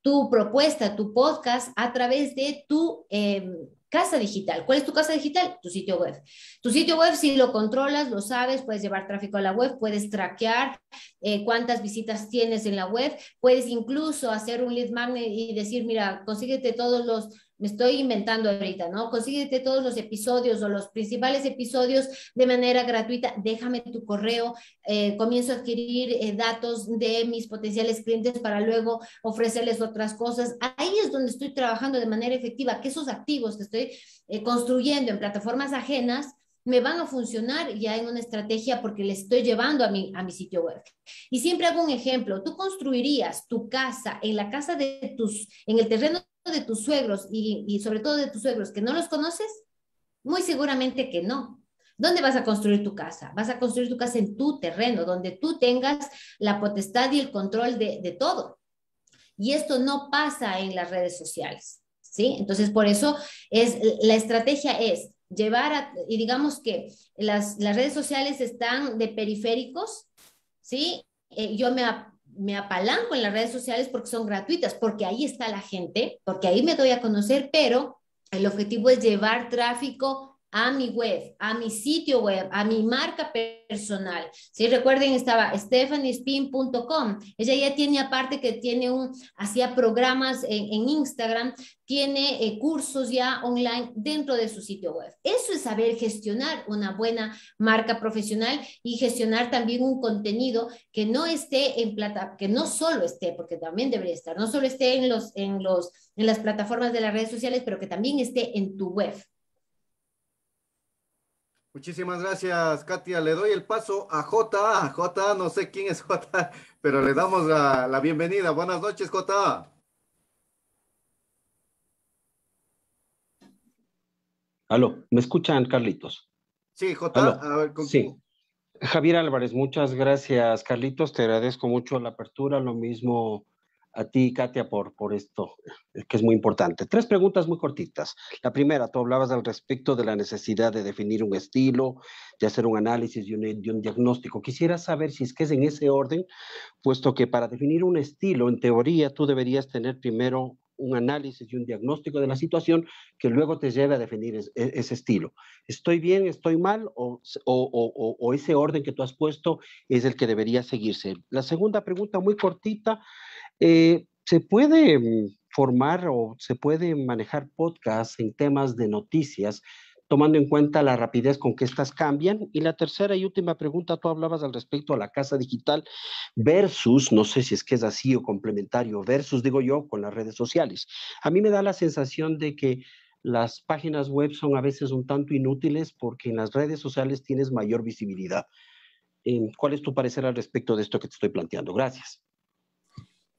tu propuesta, tu podcast a través de tu... Em, casa digital. ¿Cuál es tu casa digital? Tu sitio web. Tu sitio web, si lo controlas, lo sabes, puedes llevar tráfico a la web, puedes traquear eh, cuántas visitas tienes en la web, puedes incluso hacer un lead magnet y decir, mira, consíguete todos los me estoy inventando ahorita, ¿no? Consíguete todos los episodios o los principales episodios de manera gratuita, déjame tu correo, eh, comienzo a adquirir eh, datos de mis potenciales clientes para luego ofrecerles otras cosas. Ahí es donde estoy trabajando de manera efectiva, que esos activos que estoy eh, construyendo en plataformas ajenas, me van a funcionar ya en una estrategia porque le estoy llevando a mi, a mi sitio web. Y siempre hago un ejemplo, tú construirías tu casa en la casa de tus, en el terreno de tus suegros y, sobre todo de tus suegros que no los conoces, muy seguramente que no. ¿Dónde vas a construir tu casa? Vas a construir tu casa en tu terreno, donde tú tengas la potestad y el control de, de todo. Y esto no pasa en las redes sociales, ¿sí? Entonces, por eso es, la estrategia es llevar a, y digamos que las, las redes sociales están de periféricos, ¿sí? Eh, yo me, me apalanco en las redes sociales porque son gratuitas, porque ahí está la gente, porque ahí me doy a conocer, pero El objetivo es llevar tráfico a mi web, a mi sitio web, a mi marca personal. Si recuerden, estaba stephaniespin.com. Ella ya tiene aparte que tiene un, hacía programas en, Instagram, tiene eh, cursos ya online dentro de su sitio web. Eso es saber gestionar una buena marca profesional y gestionar también un contenido que no esté en plata, que no solo esté, porque también debería estar, no solo esté en los, en los, en las plataformas de las redes sociales, pero que también esté en tu web. Muchísimas gracias, Katia. Le doy el paso a J. J, no sé quién es J, pero le damos la, la bienvenida. Buenas noches, J. Aló, ¿me escuchan, Carlitos? Sí, J. A ver, ¿con sí. Javier Álvarez, muchas gracias, Carlitos. Te agradezco mucho la apertura. Lo mismo a ti, Katia, por, por esto, eh, que es muy importante. Tres preguntas muy cortitas. La primera, tú hablabas al respecto de la necesidad de definir un estilo, de hacer un análisis y un, un, diagnóstico. Quisiera saber si es que es en ese orden, puesto que para definir un estilo, en teoría, tú deberías tener primero un análisis y un diagnóstico de la situación que luego te lleve a definir e, ese estilo. ¿Estoy bien, estoy mal o, o, o, ese orden que tú has puesto es el que debería seguirse? La segunda pregunta, muy cortita, eh, ¿Se puede mm, formar o se puede manejar podcasts en temas de noticias tomando en cuenta la rapidez con que estas cambian? Y la tercera y última pregunta, tú hablabas al respecto a la casa digital versus, no sé si es que es así o complementario, versus, digo yo, con las redes sociales. A mí me da la sensación de que las páginas web son a veces un tanto inútiles porque en las redes sociales tienes mayor visibilidad. Em, ¿Cuál es tu parecer al respecto de esto que te estoy planteando? Gracias.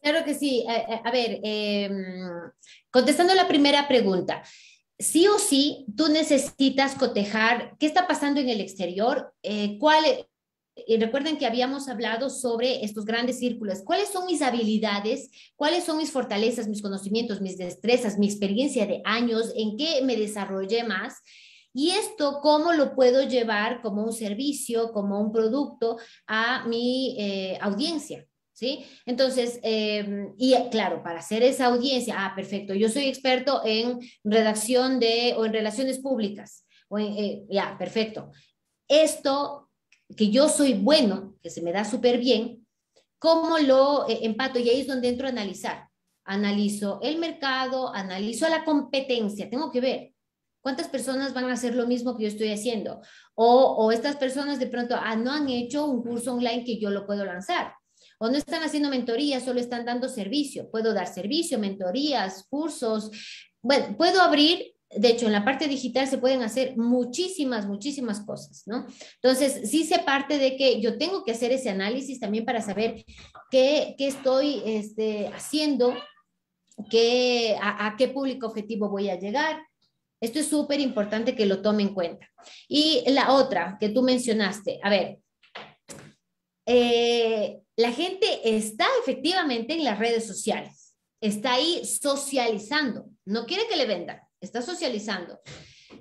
Claro que sí. A, ver, em, contestando la primera pregunta, sí o sí, tú necesitas cotejar qué está pasando en el exterior, eh, cuál, y recuerden que habíamos hablado sobre estos grandes círculos. ¿Cuáles son mis habilidades? ¿Cuáles son mis fortalezas, mis conocimientos, mis destrezas, mi experiencia de años? ¿En qué me desarrollé más? Y esto, ¿cómo lo puedo llevar como un servicio, como un producto a mi eh, audiencia? ¿Sí? Entonces, em, y claro, para hacer esa audiencia, ah, perfecto, yo soy experto en redacción de, o en relaciones públicas, o eh, ya, perfecto. Esto que yo soy bueno, que se me da súper bien, ¿cómo lo eh, empato? Y ahí es donde entro a analizar. Analizo el mercado, analizo la competencia, tengo que ver. ¿Cuántas personas van a hacer lo mismo que yo estoy haciendo? O, o estas personas de pronto ah, no han hecho un curso online que yo lo puedo lanzar o no están haciendo mentoría, solo están dando servicio. Puedo dar servicio, mentorías, cursos. Bueno, puedo abrir, de hecho, en la parte digital se pueden hacer muchísimas, muchísimas cosas, ¿no? Entonces, sí se parte de que yo tengo que hacer ese análisis también para saber qué, qué estoy este, haciendo, qué, a, a qué público objetivo voy a llegar, esto es súper importante que lo tome en cuenta. Y la otra que tú mencionaste, a ver, eh, la gente está efectivamente en las redes sociales, está ahí socializando, no quiere que le vendan, está socializando.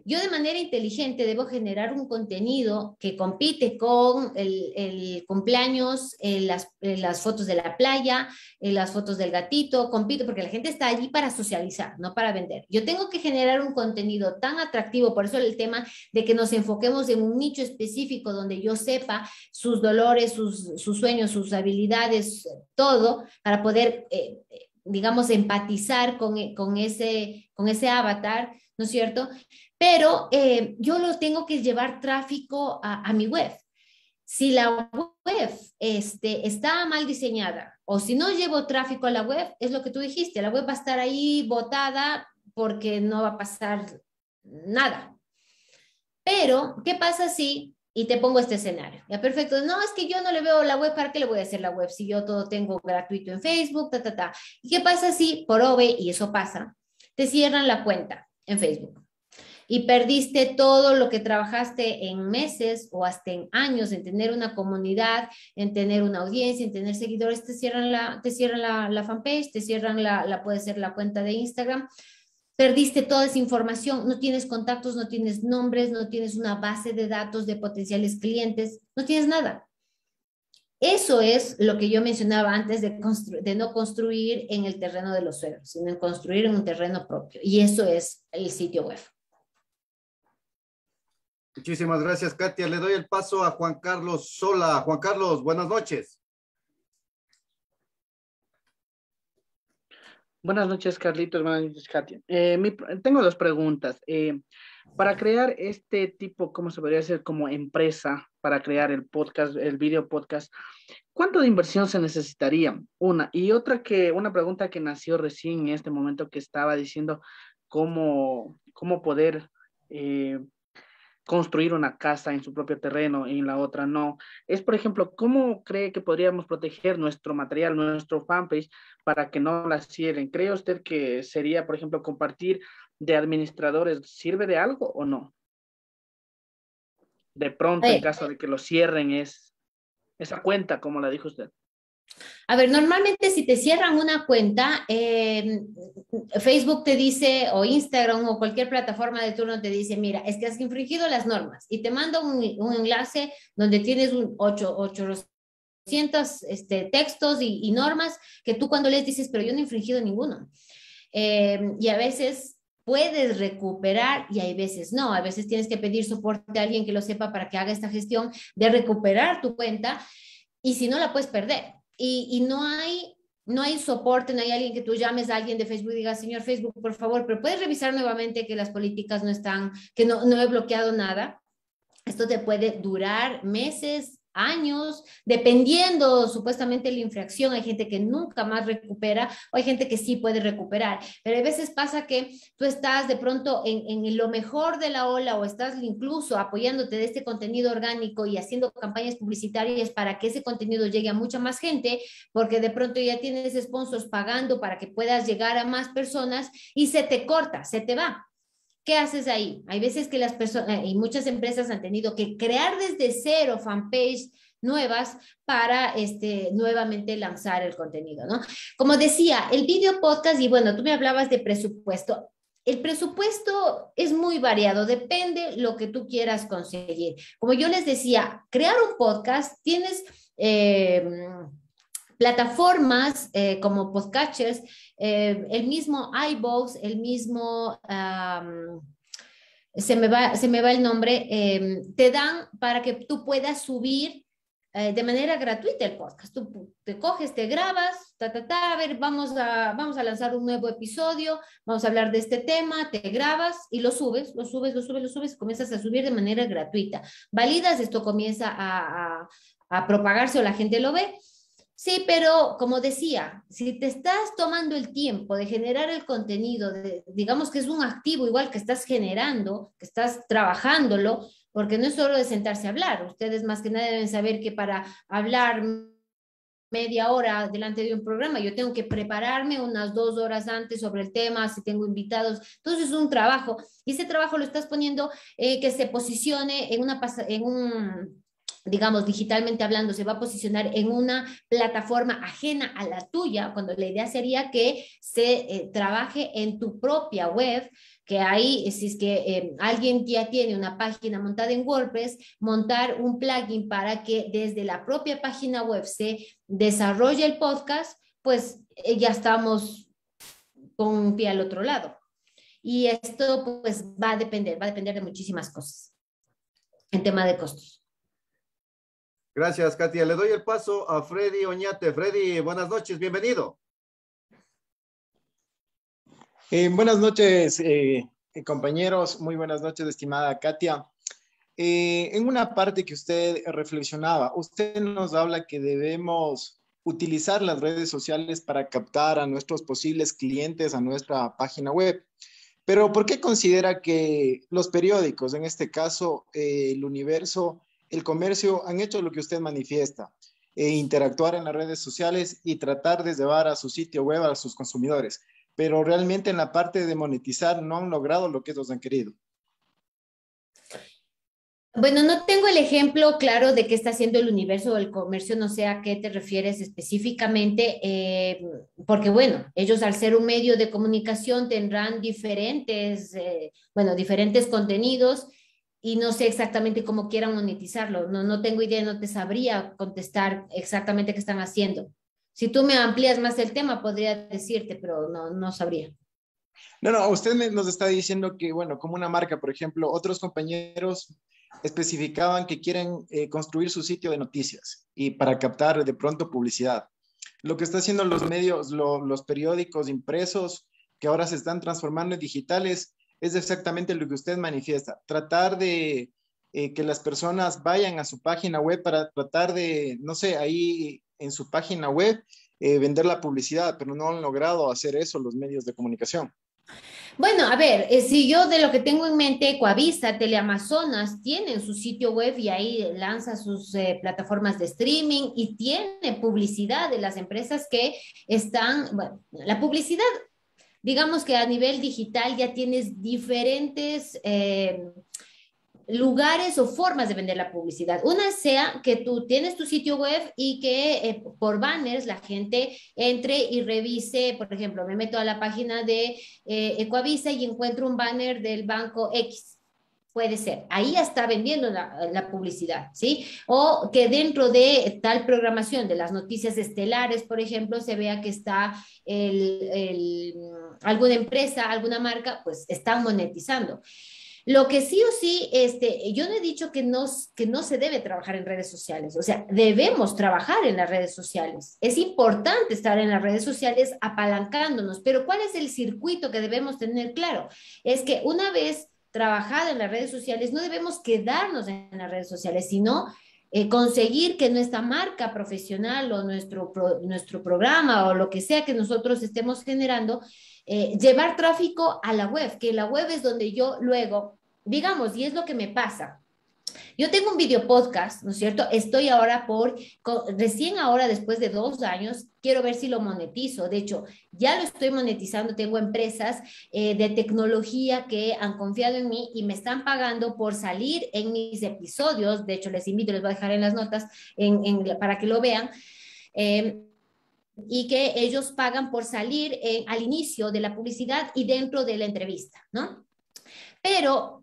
Yo de manera inteligente debo generar un contenido que compite con el, cumpleaños, las, las, fotos de la playa, las fotos del gatito, compito porque la gente está allí para socializar, no para vender. Yo tengo que generar un contenido tan atractivo, por eso el tema de que nos enfoquemos en un nicho específico donde yo sepa sus dolores, sus, sueños, sus habilidades, todo, para poder... Eh, digamos, empatizar con, con, ese, con ese avatar, ¿no es cierto? Pero eh, yo lo tengo que llevar tráfico a, mi web. Si la web este, está mal diseñada o si no llevo tráfico a la web, es lo que tú dijiste, la web va a estar ahí botada porque no va a pasar nada. Pero, ¿qué pasa si, y te pongo este escenario, ya perfecto, no, es que yo no le veo la web, ¿para qué le voy a hacer la web si yo todo tengo gratuito en Facebook, ta, ta, ta? ¿Y qué pasa si, por OVE, y eso pasa, te cierran la cuenta en Facebook? Y perdiste todo lo que trabajaste en meses o hasta en años en tener una comunidad, en tener una audiencia, en tener seguidores, te cierran la, te cierran la, fanpage, te cierran la, puede ser la cuenta de Instagram. Perdiste toda esa información, no tienes contactos, no tienes nombres, no tienes una base de datos de potenciales clientes, no tienes nada. Eso es lo que yo mencionaba antes de, de no construir en el terreno de los suelos, sino construir en un terreno propio. Y eso es el sitio web. Muchísimas gracias, Katia. Le doy el paso a Juan Carlos Sola. Juan Carlos, buenas noches. Buenas noches, Carlitos. Buenas noches, Katia. Eh, tengo dos preguntas. Eh, para crear este tipo, ¿cómo se podría decir? Como empresa, para crear el podcast, el video podcast, ¿cuánto de inversión se necesitaría? Una. Y otra que, una pregunta que nació recién en este momento que estaba diciendo cómo, cómo poder eh, construir una casa en su propio terreno y en la otra no. Es, por ejemplo, ¿cómo cree que podríamos proteger nuestro material, nuestro fanpage, para que no la cierren? ¿Cree usted que sería, por ejemplo, compartir de administradores, sirve de algo o no? De pronto, en caso de que lo cierren, es esa cuenta, como la dijo usted. A ver, normalmente si te cierran una cuenta, em, Facebook te dice, o Instagram o cualquier plataforma de turno te dice, mira, es que has infringido las normas y te manda un, enlace donde tienes un 8, 800 este, textos y, normas que tú cuando les dices, pero yo no he infringido ninguno. Em, y a veces puedes recuperar y hay veces no, a veces tienes que pedir soporte a alguien que lo sepa para que haga esta gestión de recuperar tu cuenta y si no la puedes perder y, no hay no hay soporte, no hay alguien que tú llames a alguien de Facebook y digas, señor Facebook, por favor, pero puedes revisar nuevamente que las políticas no están, que no, no he bloqueado nada. Esto te puede durar meses, años, dependiendo supuestamente la infracción. Hay gente que nunca más recupera o hay gente que sí puede recuperar, pero a veces pasa que tú estás de pronto en, en, lo mejor de la ola o estás incluso apoyándote de este contenido orgánico y haciendo campañas publicitarias para que ese contenido llegue a mucha más gente, porque de pronto ya tienes sponsors pagando para que puedas llegar a más personas y se te corta, se te va. ¿Qué haces ahí? Hay veces que las personas y muchas empresas han tenido que crear desde cero fanpage nuevas para este, nuevamente lanzar el contenido, ¿no? Como decía, el video podcast, y bueno, tú me hablabas de presupuesto. El presupuesto es muy variado, depende lo que tú quieras conseguir. Como yo les decía, crear un podcast, tienes... Eh, plataformas eh, como podcatchers, eh, el mismo iVoox, el mismo, se, me va, se me va el nombre, em, te dan para que tú puedas subir eh, de manera gratuita el podcast. Tú te coges, te grabas, ta, ta, ta, a ver, vamos a, vamos a lanzar un nuevo episodio, vamos a hablar de este tema, te grabas y lo subes, lo subes, lo subes, lo subes, comienzas a subir de manera gratuita. Validas, esto comienza a propagarse o la gente lo ve Sí, pero como decía, si te estás tomando el tiempo de generar el contenido, digamos que es un activo igual que estás generando, que estás trabajándolo, porque no es solo de sentarse a hablar. Ustedes más que nada deben saber que para hablar media hora delante de un programa, yo tengo que prepararme unas dos horas antes sobre el tema, si tengo invitados. Entonces es un trabajo y ese trabajo lo estás poniendo eh, que se posicione en, una, en un digamos, digitalmente hablando, se va a posicionar en una plataforma ajena a la tuya, cuando la idea sería que se eh, trabaje en tu propia web, que ahí, si es que eh, alguien ya tiene una página montada en WordPress, montar un plugin para que desde la propia página web se desarrolle el podcast, pues eh, ya estamos con un pie al otro lado. Y esto pues va a depender, va a depender de muchísimas cosas en tema de costos. Gracias, Katia. Le doy el paso a Freddy Oñate. Freddy, buenas noches, bienvenido. Eh, buenas noches, eh, compañeros. Muy buenas noches, estimada Katia. Eh, en una parte que usted reflexionaba, usted nos habla que debemos utilizar las redes sociales para captar a nuestros posibles clientes a nuestra página web. Pero ¿por qué considera que los periódicos, en este caso el universo, el comercio han hecho lo que usted manifiesta, e interactuar en las redes sociales y tratar de llevar a su sitio web a sus consumidores, pero realmente en la parte de monetizar no han logrado lo que ellos han querido. Bueno, no tengo el ejemplo claro de qué está haciendo el universo del comercio, no sé a qué te refieres específicamente, eh, porque bueno, ellos al ser un medio de comunicación tendrán diferentes, eh, bueno, diferentes contenidos y no sé exactamente cómo quieran monetizarlo. No, no tengo idea, no te sabría contestar exactamente qué están haciendo. Si tú me amplías más el tema, podría decirte, pero no, no sabría. No, no, usted nos está diciendo que, bueno, como una marca, por ejemplo, otros compañeros especificaban que quieren eh, construir su sitio de noticias y para captar de pronto publicidad. Lo que está haciendo los medios, los periódicos impresos, que ahora se están transformando en digitales, es exactamente lo que usted manifiesta. Tratar de eh, que las personas vayan a su página web para tratar de, no sé, ahí en su página web eh, vender la publicidad, pero no han logrado hacer eso los medios de comunicación. Bueno, a ver, eh, si yo de lo que tengo en mente, Coavista, Teleamazonas, tienen su sitio web y ahí lanza sus eh, plataformas de streaming y tiene publicidad de las empresas que están, bueno, la publicidad, digamos que a nivel digital ya tienes diferentes... Eh, lugares o formas de vender la publicidad. Una sea que tú tienes tu sitio web y que eh, por banners la gente entre y revise, por ejemplo, me meto a la página de eh, Ecoavisa y encuentro un banner del banco X. Puede ser, ahí está vendiendo la, publicidad, ¿sí? O que dentro de tal programación de las noticias estelares, por ejemplo, se vea que está alguna empresa, alguna marca, pues están monetizando. Lo que sí o sí, este, yo no he dicho que no, que no se debe trabajar en redes sociales, o sea, debemos trabajar en las redes sociales. Es importante estar en las redes sociales apalancándonos, pero ¿cuál es el circuito que debemos tener claro? Es que una vez trabajada en las redes sociales, no debemos quedarnos en las redes sociales, sino eh, conseguir que nuestra marca profesional o nuestro, nuestro programa o lo que sea que nosotros estemos generando eh, llevar tráfico a la web, que la web es donde yo luego, digamos, y es lo que me pasa. Yo tengo un video podcast, ¿no es cierto? Estoy ahora por, recién ahora, después de dos años, quiero ver si lo monetizo. De hecho, ya lo estoy monetizando. Tengo empresas eh, de tecnología que han confiado en mí y me están pagando por salir en mis episodios. De hecho, les invito, les voy a dejar en las notas para que lo vean. Eh, y que ellos pagan por salir eh, al inicio de la publicidad y dentro de la entrevista, ¿no? Pero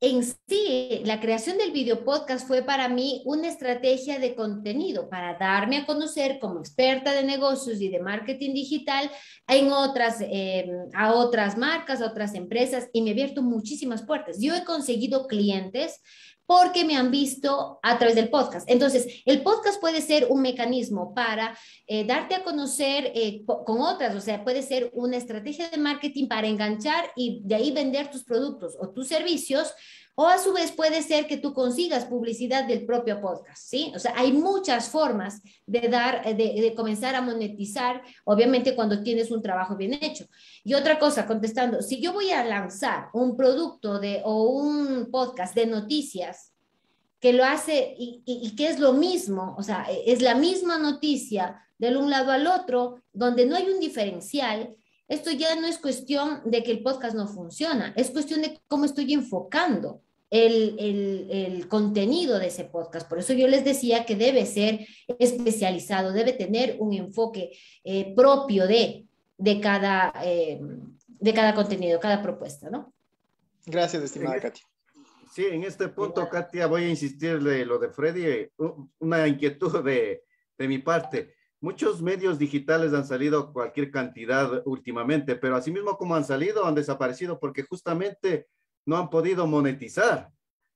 en sí, la creación del video podcast fue para mí una estrategia de contenido para darme a conocer como experta de negocios y de marketing digital en otras, em, a otras marcas, a otras empresas y me he abierto muchísimas puertas. Yo he conseguido clientes porque me han visto a través del podcast. Entonces, el podcast puede ser un mecanismo para eh, darte a conocer eh, con otras, o sea, puede ser una estrategia de marketing para enganchar y de ahí vender tus productos o tus servicios o a su vez puede ser que tú consigas publicidad del propio podcast, ¿sí? O sea, hay muchas formas de dar, eh, de, comenzar a monetizar, obviamente cuando tienes un trabajo bien hecho. Y otra cosa, contestando, si yo voy a lanzar un producto de, o un podcast de noticias que lo hace y, y que es lo mismo, o sea, es la misma noticia de un lado al otro, donde no hay un diferencial, esto ya no es cuestión de que el podcast no funciona, es cuestión de cómo estoy enfocando el, contenido de ese podcast. Por eso yo les decía que debe ser especializado, debe tener un enfoque eh, propio de, de, cada, eh, de cada contenido, cada propuesta, ¿no? Gracias, estimada Katia. Sí, en este punto, Katia, voy a insistir de lo de Freddy, una inquietud de, de mi parte. Muchos medios digitales han salido cualquier cantidad últimamente, pero asimismo como han salido, han desaparecido porque justamente no han podido monetizar.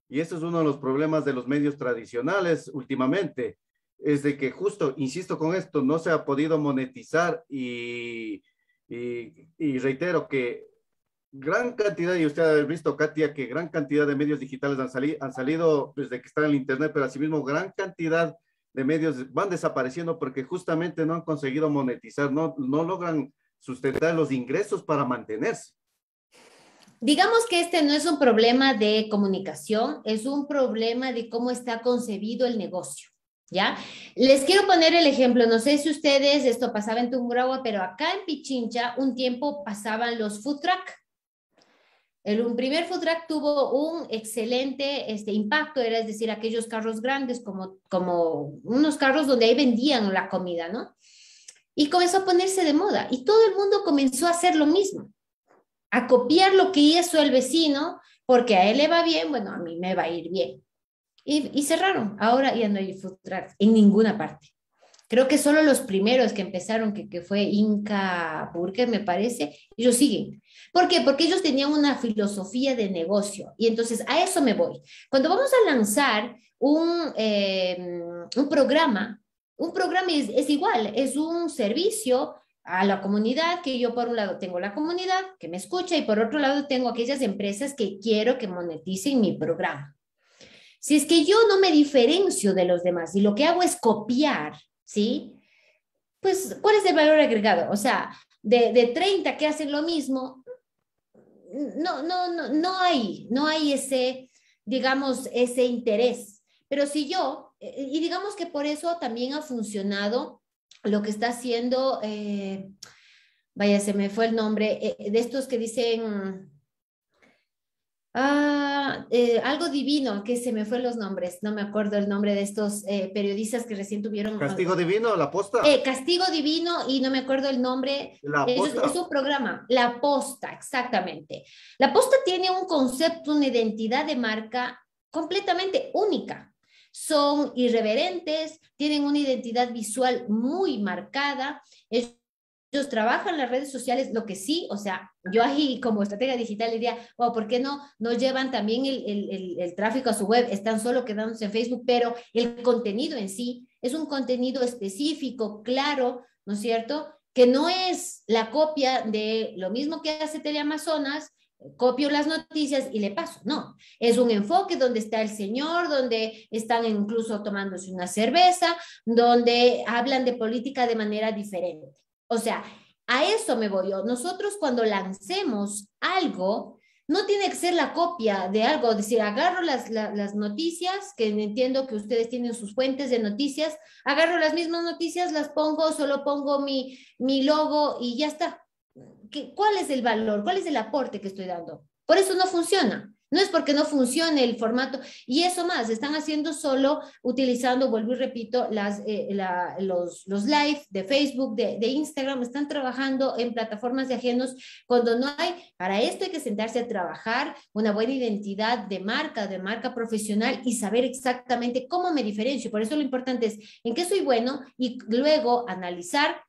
Y eso es uno de los problemas de los medios tradicionales últimamente, es de que justo, insisto con esto, no se ha podido monetizar y, y, reitero que gran cantidad, y usted ha visto, Katia, que gran cantidad de medios digitales han, salido han salido desde que están en Internet, pero asimismo gran cantidad de medios van desapareciendo porque justamente no han conseguido monetizar, no, no logran sustentar los ingresos para mantenerse. Digamos que este no es un problema de comunicación, es un problema de cómo está concebido el negocio. ¿Ya? Les quiero poner el ejemplo, no sé si ustedes, esto pasaba en Tungurahua, pero acá en Pichincha un tiempo pasaban los food truck. El un primer food truck tuvo un excelente este, impacto, era es decir, aquellos carros grandes como, como unos carros donde ahí vendían la comida, ¿no? Y comenzó a ponerse de moda y todo el mundo comenzó a hacer lo mismo a copiar lo que hizo el vecino, porque a él le va bien, bueno, a mí me va a ir bien. Y, cerraron. Ahora ya no hay food en ninguna parte. Creo que solo los primeros que empezaron, que, que fue Inca Burger, me parece, ellos siguen. ¿Por qué? Porque ellos tenían una filosofía de negocio. Y entonces a eso me voy. Cuando vamos a lanzar un, eh, un programa, un programa es igual, es un servicio a la comunidad, que yo por un lado tengo la comunidad que me escucha y por otro lado tengo aquellas empresas que quiero que moneticen mi programa. Si es que yo no me diferencio de los demás y lo que hago es copiar ¿sí? Pues, ¿cuál es el valor agregado? O sea, de, de 30 que hacen lo mismo, no, no, no, no hay, no hay ese, digamos, ese interés. Pero si yo, eh, y digamos que por eso también ha funcionado lo que está haciendo, eh, vaya, se me fue el nombre, eh, de estos que dicen, Ah, eh, algo divino, que se me fue los nombres, no me acuerdo el nombre de estos eh, periodistas que recién tuvieron. Castigo Divino, La Posta. Eh, Castigo Divino y no me acuerdo el nombre. La Posta. Es, un programa, La Posta, exactamente. La Posta tiene un concepto, una identidad de marca completamente única. Son irreverentes, tienen una identidad visual muy marcada. Ellos trabajan las redes sociales, lo que sí, o sea, yo ahí como estratega digital diría, oh, ¿por qué no, no llevan también el, el, el, tráfico a su web? Están solo quedándose en Facebook, pero el contenido en sí es un contenido específico, claro, ¿no es cierto? Que no es la copia de lo mismo que hace Teleamazonas, copio las noticias y le paso. No, es un enfoque donde está el señor, donde están incluso tomándose una cerveza, donde hablan de política de manera diferente. O sea, a eso me voy yo. Nosotros cuando lancemos algo, no tiene que ser la copia de algo, es decir, agarro las, las, noticias, que entiendo que ustedes tienen sus fuentes de noticias, agarro las mismas noticias, las pongo, solo pongo mi, mi logo y ya está. ¿Qué, ¿Cuál es el valor? ¿Cuál es el aporte que estoy dando? Por eso no funciona. No es porque no funcione el formato. Y eso más, están haciendo solo utilizando, vuelvo y repito, las, eh, los, los live de Facebook, de, de, Instagram, están trabajando en plataformas de ajenos cuando no hay. Para esto hay que sentarse a trabajar una buena identidad de marca, de marca profesional y saber exactamente cómo me diferencio. Por eso lo importante es en qué soy bueno y luego analizar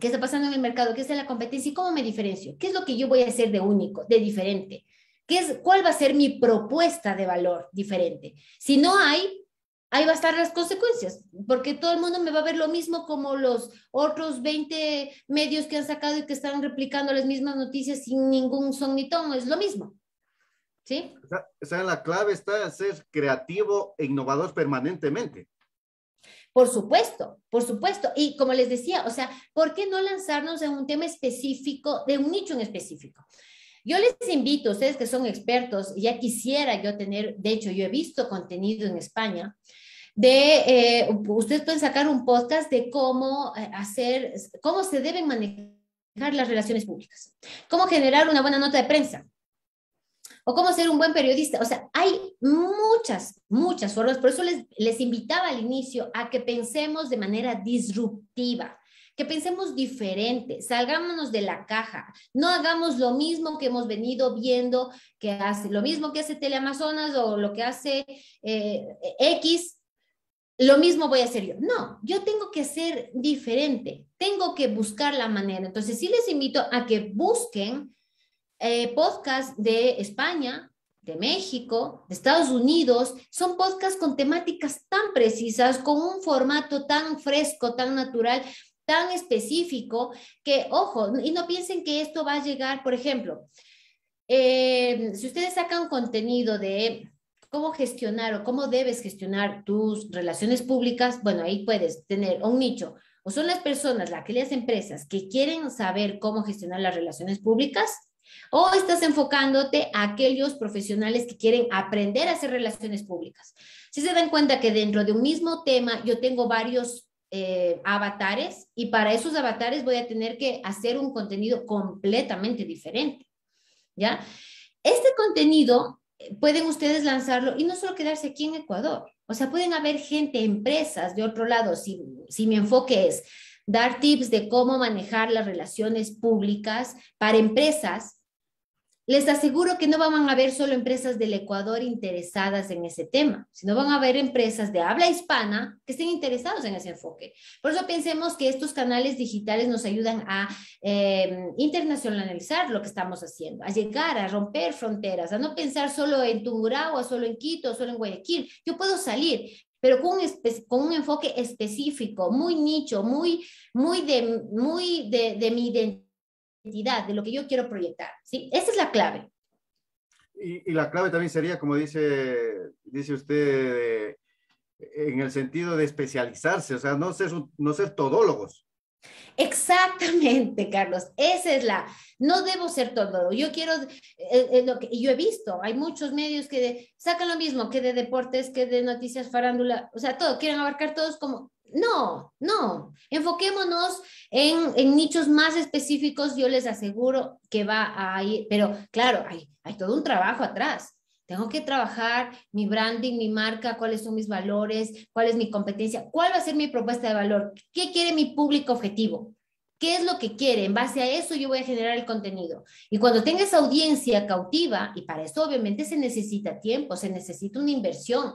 qué está pasando en el mercado, qué es la competencia y cómo me diferencio. ¿Qué es lo que yo voy a hacer de único, de diferente? ¿Qué es, ¿Cuál va a ser mi propuesta de valor diferente? Si no hay, ahí va a estar las consecuencias, porque todo el mundo me va a ver lo mismo como los otros 20 medios que han sacado y que están replicando las mismas noticias sin ningún son ni tono, es lo mismo. ¿Sí? O sea, la clave está en ser creativo e innovador permanentemente. Por supuesto, por supuesto. Y como les decía, o sea, ¿por qué no lanzarnos en un tema específico, de un nicho en específico? Yo les invito, ustedes que son expertos, ya quisiera yo tener, de hecho, yo he visto contenido en España, de, eh, ustedes pueden sacar un podcast de cómo eh, hacer, cómo se deben manejar las relaciones públicas, cómo generar una buena nota de prensa, o cómo ser un buen periodista. O sea, hay muchas, muchas formas. Por eso les, les invitaba al inicio a que pensemos de manera disruptiva que pensemos diferente, salgámonos de la caja, no hagamos lo mismo que hemos venido viendo que hace, lo mismo que hace Teleamazonas o lo que hace eh, X, lo mismo voy a hacer yo. No, yo tengo que ser diferente, tengo que buscar la manera. Entonces, sí les invito a que busquen eh, podcasts de España, de México, de Estados Unidos, son podcasts con temáticas tan precisas, con un formato tan fresco, tan natural, tan específico que, ojo, y no piensen que esto va a llegar, por ejemplo, eh, si ustedes sacan contenido de cómo gestionar o cómo debes gestionar tus relaciones públicas, bueno, ahí puedes tener un nicho. O son las personas, aquellas empresas que quieren saber cómo gestionar las relaciones públicas, o estás enfocándote a aquellos profesionales que quieren aprender a hacer relaciones públicas. Si se dan cuenta que dentro de un mismo tema yo tengo varios eh, avatares y para esos avatares voy a tener que hacer un contenido completamente diferente. ¿Ya? Este contenido eh, pueden ustedes lanzarlo y no solo quedarse aquí en Ecuador. O sea, pueden haber gente, empresas de otro lado, si, si mi enfoque es dar tips de cómo manejar las relaciones públicas para empresas, les aseguro que no van a haber solo empresas del Ecuador interesadas en ese tema, sino van a haber empresas de habla hispana que estén interesados en ese enfoque. Por eso pensemos que estos canales digitales nos ayudan a eh, internacionalizar lo que estamos haciendo, a llegar, a romper fronteras, a no pensar solo en Tungurahua, solo en Quito, solo en Guayaquil. Yo puedo salir, pero con un, con un enfoque específico, muy nicho, muy, muy, de, muy de, de mi identidad de lo que yo quiero proyectar. ¿sí? Esa es la clave. Y, y la clave también sería, como dice, dice usted, en el sentido de especializarse, o sea, no ser, no ser todólogos. Exactamente, Carlos. Esa es la. No debo ser todo. Yo quiero. Eh, eh, lo que yo he visto. Hay muchos medios que sacan lo mismo que de deportes, que de noticias farándula. O sea, todo. Quieren abarcar todos como. No, no. Enfoquémonos en, nichos más específicos. Yo les aseguro que va a ir, pero claro, hay, hay todo un trabajo atrás. Tengo que trabajar mi branding, mi marca, cuáles son mis valores, cuál es mi competencia, cuál va a ser mi propuesta de valor, qué quiere mi público objetivo, qué es lo que quiere. En base a eso yo voy a generar el contenido. Y cuando tenga esa audiencia cautiva, y para eso obviamente se necesita tiempo, se necesita una inversión,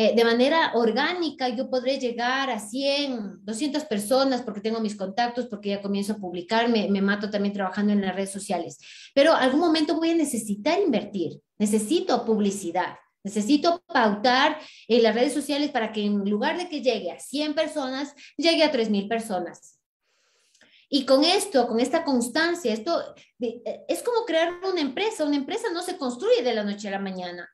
eh, de manera orgánica yo podré llegar a 100, 200 personas porque tengo mis contactos, porque ya comienzo a publicar, me, me mato también trabajando en las redes sociales. Pero algún momento voy a necesitar invertir, necesito publicidad. Necesito pautar en las redes sociales para que en lugar de que llegue a 100 personas, llegue a 3.000 personas. Y con esto, con esta constancia, esto eh, es como crear una empresa. Una empresa no se construye de la noche a la mañana.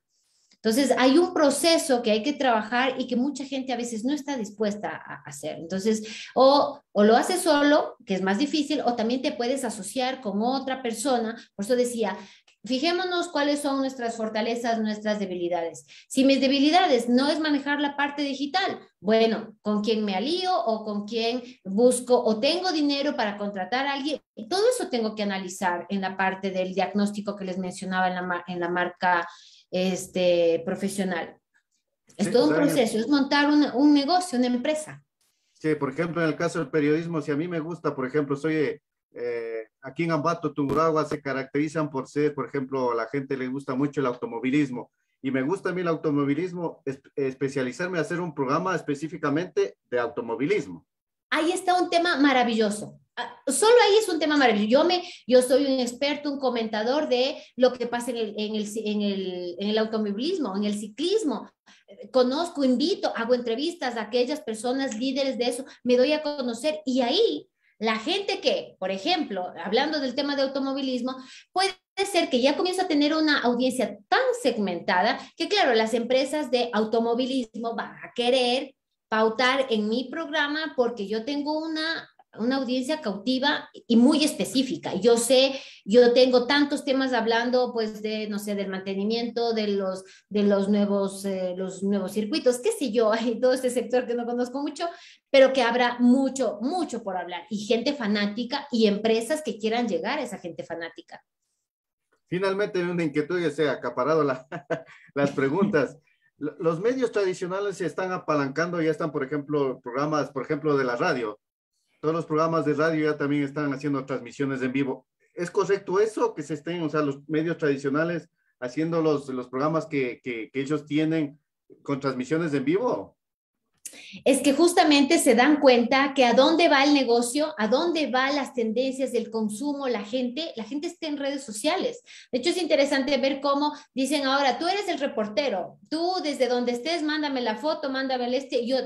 Entonces, hay un proceso que hay que trabajar y que mucha gente a veces no está dispuesta a hacer. Entonces, o, lo haces solo, que es más difícil, o también te puedes asociar con otra persona. Por eso decía, fijémonos cuáles son nuestras fortalezas, nuestras debilidades. Si mis debilidades no es manejar la parte digital, bueno, ¿con quién me alío o con quién busco o tengo dinero para contratar a alguien? Todo eso tengo que analizar en la parte del diagnóstico que les mencionaba en la, en la marca este, profesional. Es todo un proceso, es montar un, negocio, una empresa. Sí, por ejemplo, en el caso del periodismo, si a mí me gusta, por ejemplo, soy eh, aquí en Ambato, Tungurahua, se caracterizan por ser, por ejemplo, a la gente le gusta mucho el automovilismo. Y me gusta a mí el automovilismo, especializarme a hacer un programa específicamente de automovilismo. Ahí está un tema maravilloso. Ah, solo ahí es un tema maravilloso. Yo, me, yo soy un experto, un comentador de lo que pasa en el, en el, en el, en el automovilismo, en el ciclismo. Conozco, invito, hago entrevistas a aquellas personas líderes de eso, me doy a conocer y ahí la gente que, por ejemplo, hablando del tema de automovilismo, puede ser que ya comienza a tener una audiencia tan segmentada que, claro, las empresas de automovilismo van a querer pautar en mi programa porque yo tengo una una audiencia cautiva y muy específica. Yo sé, yo tengo tantos temas hablando, pues, de, no sé, del mantenimiento, de los, de los nuevos, eh, los nuevos circuitos, qué sé yo, hay todo este sector que no conozco mucho, pero que habrá mucho, mucho por hablar. Y gente fanática y empresas que quieran llegar a esa gente fanática. Finalmente, una inquietud ya se ha acaparado las preguntas. Los medios tradicionales se están apalancando, ya están, por ejemplo, programas, por ejemplo, de la radio todos los programas de radio ya también están haciendo transmisiones en vivo. ¿Es correcto eso? Que se estén, o sea, los medios tradicionales haciendo los, los programas que, que, ellos tienen con transmisiones en vivo? Es que justamente se dan cuenta que a dónde va el negocio, a dónde van las tendencias del consumo, la gente, la gente está en redes sociales. De hecho, es interesante ver cómo dicen ahora, tú eres el reportero, tú desde donde estés, mándame la foto, mándame el este, yo,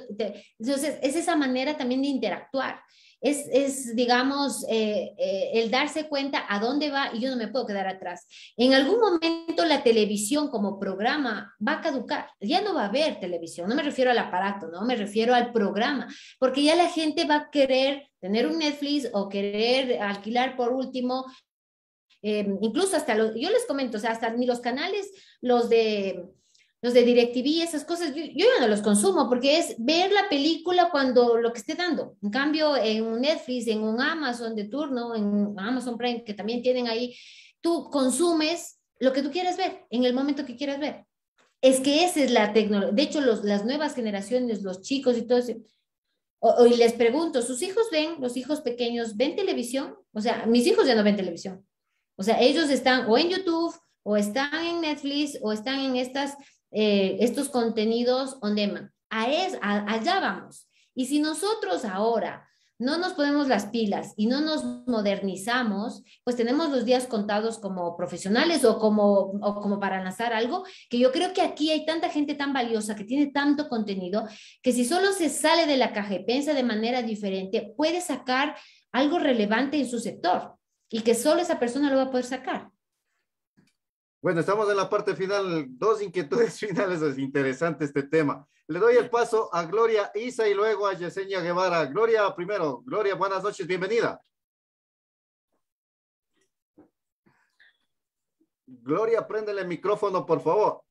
entonces es esa manera también de interactuar es, es digamos, eh, eh, el darse cuenta a dónde va y yo no me puedo quedar atrás. En algún momento la televisión como programa va a caducar, ya no va a haber televisión, no me refiero al aparato, no me refiero al programa, porque ya la gente va a querer tener un Netflix o querer alquilar por último eh, incluso hasta los, yo les comento, hasta ni los canales, los de los de DirecTV, esas cosas, yo, yo, ya no los consumo porque es ver la película cuando lo que esté dando. En cambio, en un Netflix, en un Amazon de turno, en Amazon Prime, que también tienen ahí, tú consumes lo que tú quieres ver en el momento que quieras ver. Es que esa es la tecnología. De hecho, los, las nuevas generaciones, los chicos y todo eso, hoy les pregunto, ¿sus hijos ven, los hijos pequeños, ven televisión? O sea, mis hijos ya no ven televisión. O sea, ellos están o en YouTube, o están en Netflix, o están en estas, eh, estos contenidos on demand. A es, allá vamos. Y si nosotros ahora no nos ponemos las pilas y no nos modernizamos, pues tenemos los días contados como profesionales o como, o como para lanzar algo, que yo creo que aquí hay tanta gente tan valiosa que tiene tanto contenido, que si solo se sale de la caja y piensa de manera diferente, puede sacar algo relevante en su sector y que solo esa persona lo va a poder sacar. Bueno, estamos en la parte final, dos inquietudes finales, es interesante este tema. Le doy el paso a Gloria Isa y luego a Yesenia Guevara. Gloria, primero, Gloria, buenas noches, bienvenida. Gloria, préndele el micrófono, por favor.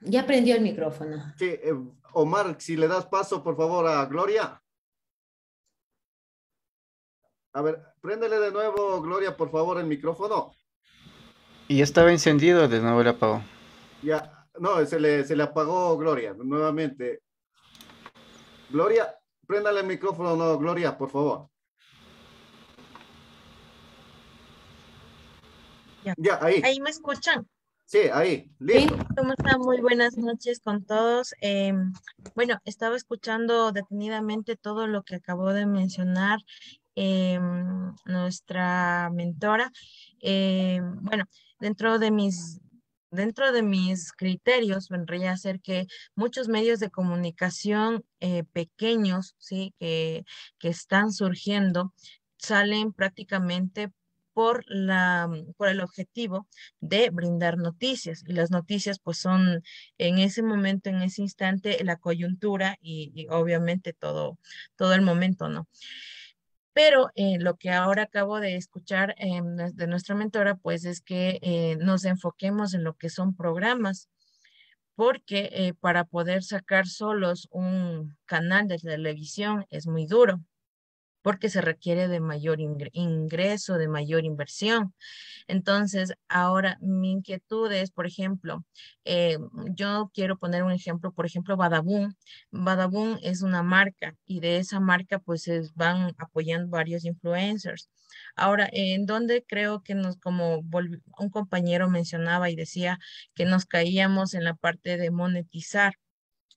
Ya prendió el micrófono. Sí, eh, Omar, si le das paso, por favor, a Gloria. A ver, préndele de nuevo, Gloria, por favor, el micrófono. Y estaba encendido, de nuevo le apagó. Ya, no, se le, se le apagó Gloria, nuevamente. Gloria, préndale el micrófono, no, Gloria, por favor. Ya, ahí. Ahí me escuchan. Sí, ahí, listo. ¿Cómo están? Muy buenas noches con todos. Em, bueno, estaba escuchando detenidamente todo lo que acabó de mencionar em, nuestra mentora. Em, bueno, dentro de mis dentro de mis criterios vendría a ser que muchos medios de comunicación eh, pequeños, ¿sí? Que, que, están surgiendo, salen prácticamente por, la, por el objetivo de brindar noticias. Y las noticias pues son en ese momento, en ese instante, la coyuntura y, y obviamente todo, todo el momento, ¿no? Pero eh, lo que ahora acabo de escuchar eh, de nuestra mentora, pues es que eh, nos enfoquemos en lo que son programas, porque para poder sacar solos un canal de televisión es muy duro porque se requiere de mayor ingreso, de mayor inversión. Entonces, ahora mi inquietud es, por ejemplo, eh, yo quiero poner un ejemplo, por ejemplo, Badabun. Badabun es una marca y de esa marca pues van apoyando varios influencers. Ahora, en donde creo que nos, como un compañero mencionaba y decía que nos caíamos en la parte de monetizar.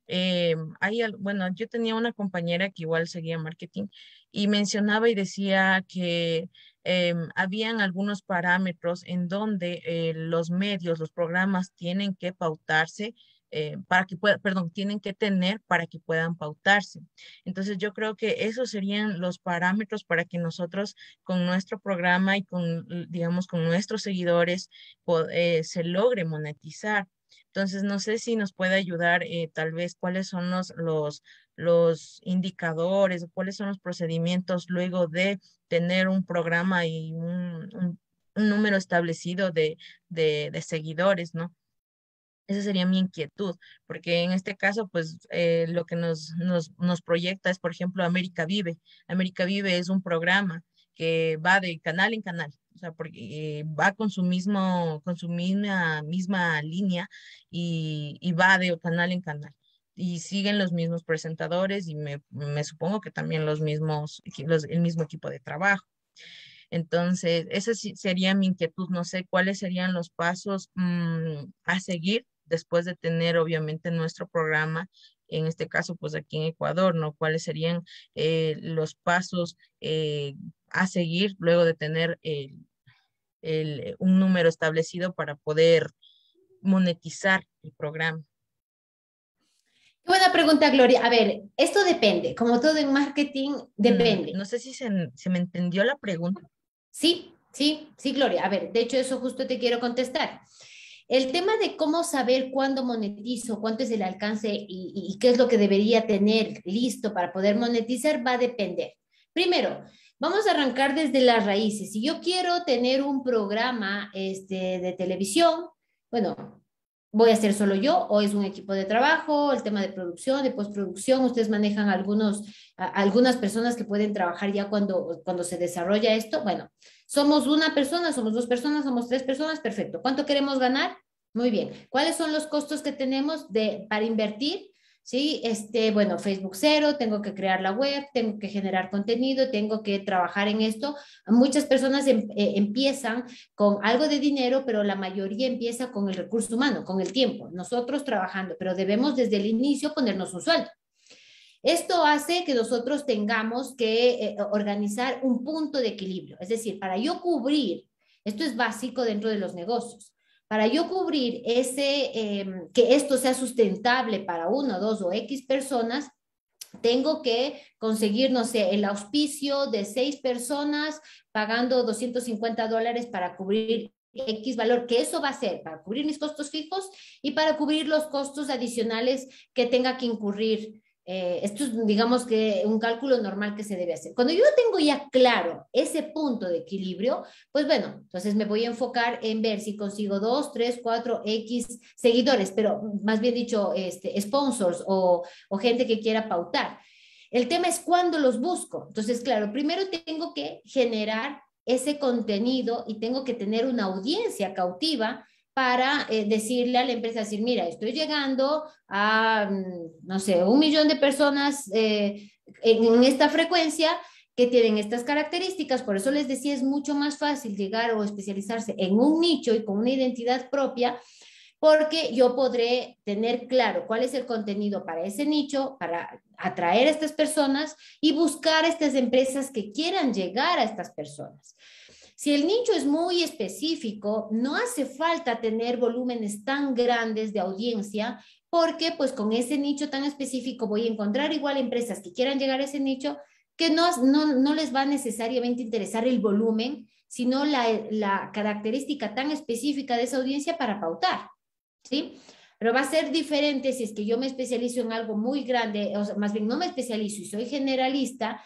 Eh, hay, bueno, yo tenía una compañera que igual seguía marketing y mencionaba y decía que eh, habían algunos parámetros en donde eh, los medios, los programas tienen que pautarse eh, para que puedan, perdón, tienen que tener para que puedan pautarse. Entonces yo creo que esos serían los parámetros para que nosotros con nuestro programa y con, digamos, con nuestros seguidores se logre monetizar. Entonces, no sé si nos puede ayudar eh, tal vez cuáles son los, los, los indicadores, cuáles son los procedimientos luego de tener un programa y un, un, número establecido de, de, seguidores, ¿no? Esa sería mi inquietud, porque en este caso, pues eh, lo que nos, nos, nos proyecta es, por ejemplo, América Vive. América Vive es un programa que va de canal en canal, o sea, porque va con su mismo, con su misma, misma línea y, y va de canal en canal. Y siguen los mismos presentadores y me, me supongo que también los mismos, los, el mismo equipo de trabajo. Entonces, esa sería mi inquietud. No sé cuáles serían los pasos mmm, a seguir después de tener, obviamente, nuestro programa en este caso, pues aquí en Ecuador, ¿no? ¿Cuáles serían eh, los pasos eh, a seguir luego de tener un número establecido para poder monetizar el programa. Qué buena pregunta, Gloria. A ver, esto depende, como todo en marketing, mm, depende. no sé si se, se, me entendió la pregunta. Sí, sí, sí, Gloria. A ver, de hecho, eso justo te quiero contestar. El tema de cómo saber cuándo monetizo, cuánto es el alcance y, y qué es lo que debería tener listo para poder monetizar va a depender. Primero, Vamos a arrancar desde las raíces. Si yo quiero tener un programa este, de televisión, bueno, voy a hacer solo yo o es un equipo de trabajo, el tema de producción, de postproducción, ustedes manejan algunos, algunas personas que pueden trabajar ya cuando, cuando se desarrolla esto. Bueno, somos una persona, somos dos personas, somos tres personas, perfecto. ¿Cuánto queremos ganar? Muy bien. ¿Cuáles son los costos que tenemos de, para invertir? ¿Sí? Este, bueno, Facebook cero, tengo que crear la web, tengo que generar contenido, tengo que trabajar en esto. Muchas personas em, eh, empiezan con algo de dinero, pero la mayoría empieza con el recurso humano, con el tiempo. Nosotros trabajando, pero debemos desde el inicio ponernos un sueldo. Esto hace que nosotros tengamos que eh, organizar un punto de equilibrio, es decir, para yo cubrir, esto es básico dentro de los negocios, para yo cubrir ese, em, que esto sea sustentable para uno, dos o X personas, tengo que conseguir, no sé, el auspicio de seis personas pagando 250 dólares para cubrir X valor, que eso va a ser para cubrir mis costos fijos y para cubrir los costos adicionales que tenga que incurrir eh, esto es, digamos que, un cálculo normal que se debe hacer. Cuando yo tengo ya claro ese punto de equilibrio, pues bueno, entonces me voy a enfocar en ver si consigo dos, tres, cuatro, X seguidores, pero más bien dicho, este, sponsors o, o gente que quiera pautar. El tema es cuándo los busco. Entonces, claro, primero tengo que generar ese contenido y tengo que tener una audiencia cautiva para eh, decirle a la empresa, decir, mira, estoy llegando a, mm, no sé, un millón de personas eh, en, esta frecuencia que tienen estas características, por eso les decía, es mucho más fácil llegar o especializarse en un nicho y con una identidad propia, porque yo podré tener claro cuál es el contenido para ese nicho, para atraer a estas personas y buscar estas empresas que quieran llegar a estas personas. Si el nicho es muy específico, no hace falta tener volúmenes tan grandes de audiencia porque pues con ese nicho tan específico voy a encontrar igual empresas que quieran llegar a ese nicho que no, no, les va necesariamente interesar el volumen, sino la, la característica tan específica de esa audiencia para pautar, ¿sí? Pero va a ser diferente si es que yo me especializo en algo muy grande, o más bien no me especializo y soy generalista,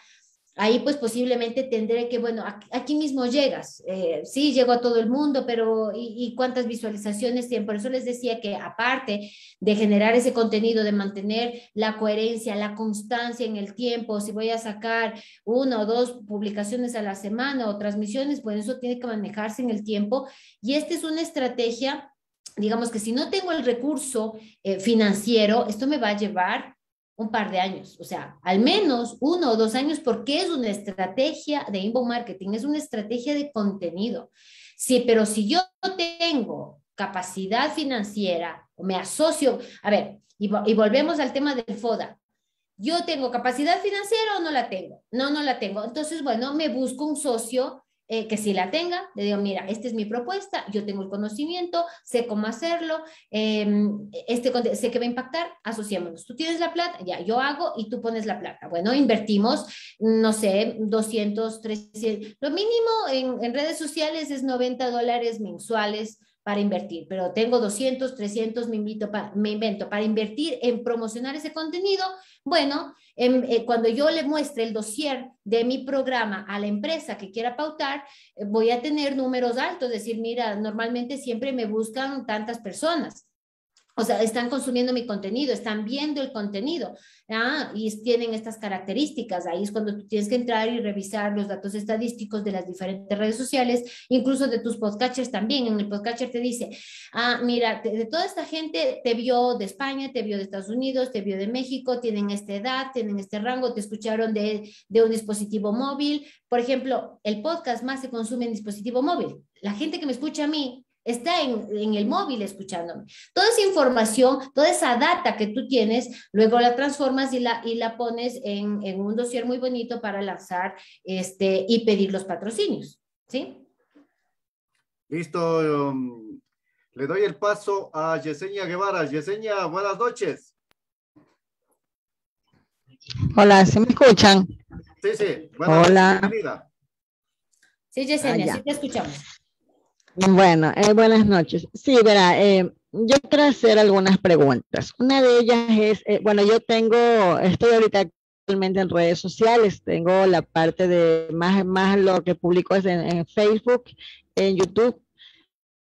ahí pues posiblemente tendré que, bueno, aquí, mismo llegas, eh, sí, llego a todo el mundo, pero ¿y, cuántas visualizaciones tienen? Por eso les decía que aparte de generar ese contenido, de mantener la coherencia, la constancia en el tiempo, si voy a sacar una o dos publicaciones a la semana o transmisiones, pues eso tiene que manejarse en el tiempo y esta es una estrategia digamos que si no tengo el recurso eh, financiero, esto me va a llevar un par de años, o sea, al menos uno o dos años, porque es una estrategia de inbound marketing, es una estrategia de contenido. Sí, pero si yo tengo capacidad financiera o me asocio, a ver, y, y volvemos al tema del FODA. Yo tengo capacidad financiera o no la tengo? No, no la tengo. Entonces, bueno, me busco un socio eh, que si la tenga, le digo, mira, esta es mi propuesta, yo tengo el conocimiento, sé cómo hacerlo, em, este, sé que va a impactar, asociémonos. Tú tienes la plata, ya, yo hago y tú pones la plata. Bueno, invertimos, no sé, 200, 300, lo mínimo en, redes sociales es 90 dólares mensuales para invertir, pero tengo 200, 300, me, invito me invento para invertir en promocionar ese contenido. Bueno, em, eh, cuando yo le muestre el dossier de mi programa a la empresa que quiera pautar, eh, voy a tener números altos, decir, mira, normalmente siempre me buscan tantas personas. O sea, están consumiendo mi contenido, están viendo el contenido ¿ah? y tienen estas características. Ahí es cuando tú tienes que entrar y revisar los datos estadísticos de las diferentes redes sociales, incluso de tus podcatchers también. En el podcatcher te dice, ah, mira, de toda esta gente te vio de España, te vio de Estados Unidos, te vio de México, tienen esta edad, tienen este rango, te escucharon de, de un dispositivo móvil. Por ejemplo, el podcast más se consume en dispositivo móvil. La gente que me escucha a mí está en, el móvil escuchándome. Toda esa información, toda esa data que tú tienes, luego la transformas y la, y la pones en, un dossier muy bonito para lanzar este, y pedir los patrocinios. ¿Sí? Listo. Um, le doy el paso a Yesenia Guevara. Yesenia, buenas noches. Hola, ¿se me escuchan? Sí, sí. Hola. Sí, Yesenia, ah, sí te escuchamos. Bueno, eh, buenas noches. Sí, verá, eh, yo quiero hacer algunas preguntas. Una de ellas es, eh, bueno, yo tengo, estoy ahorita actualmente en redes sociales, tengo la parte de más, más lo que publico es en Facebook, en YouTube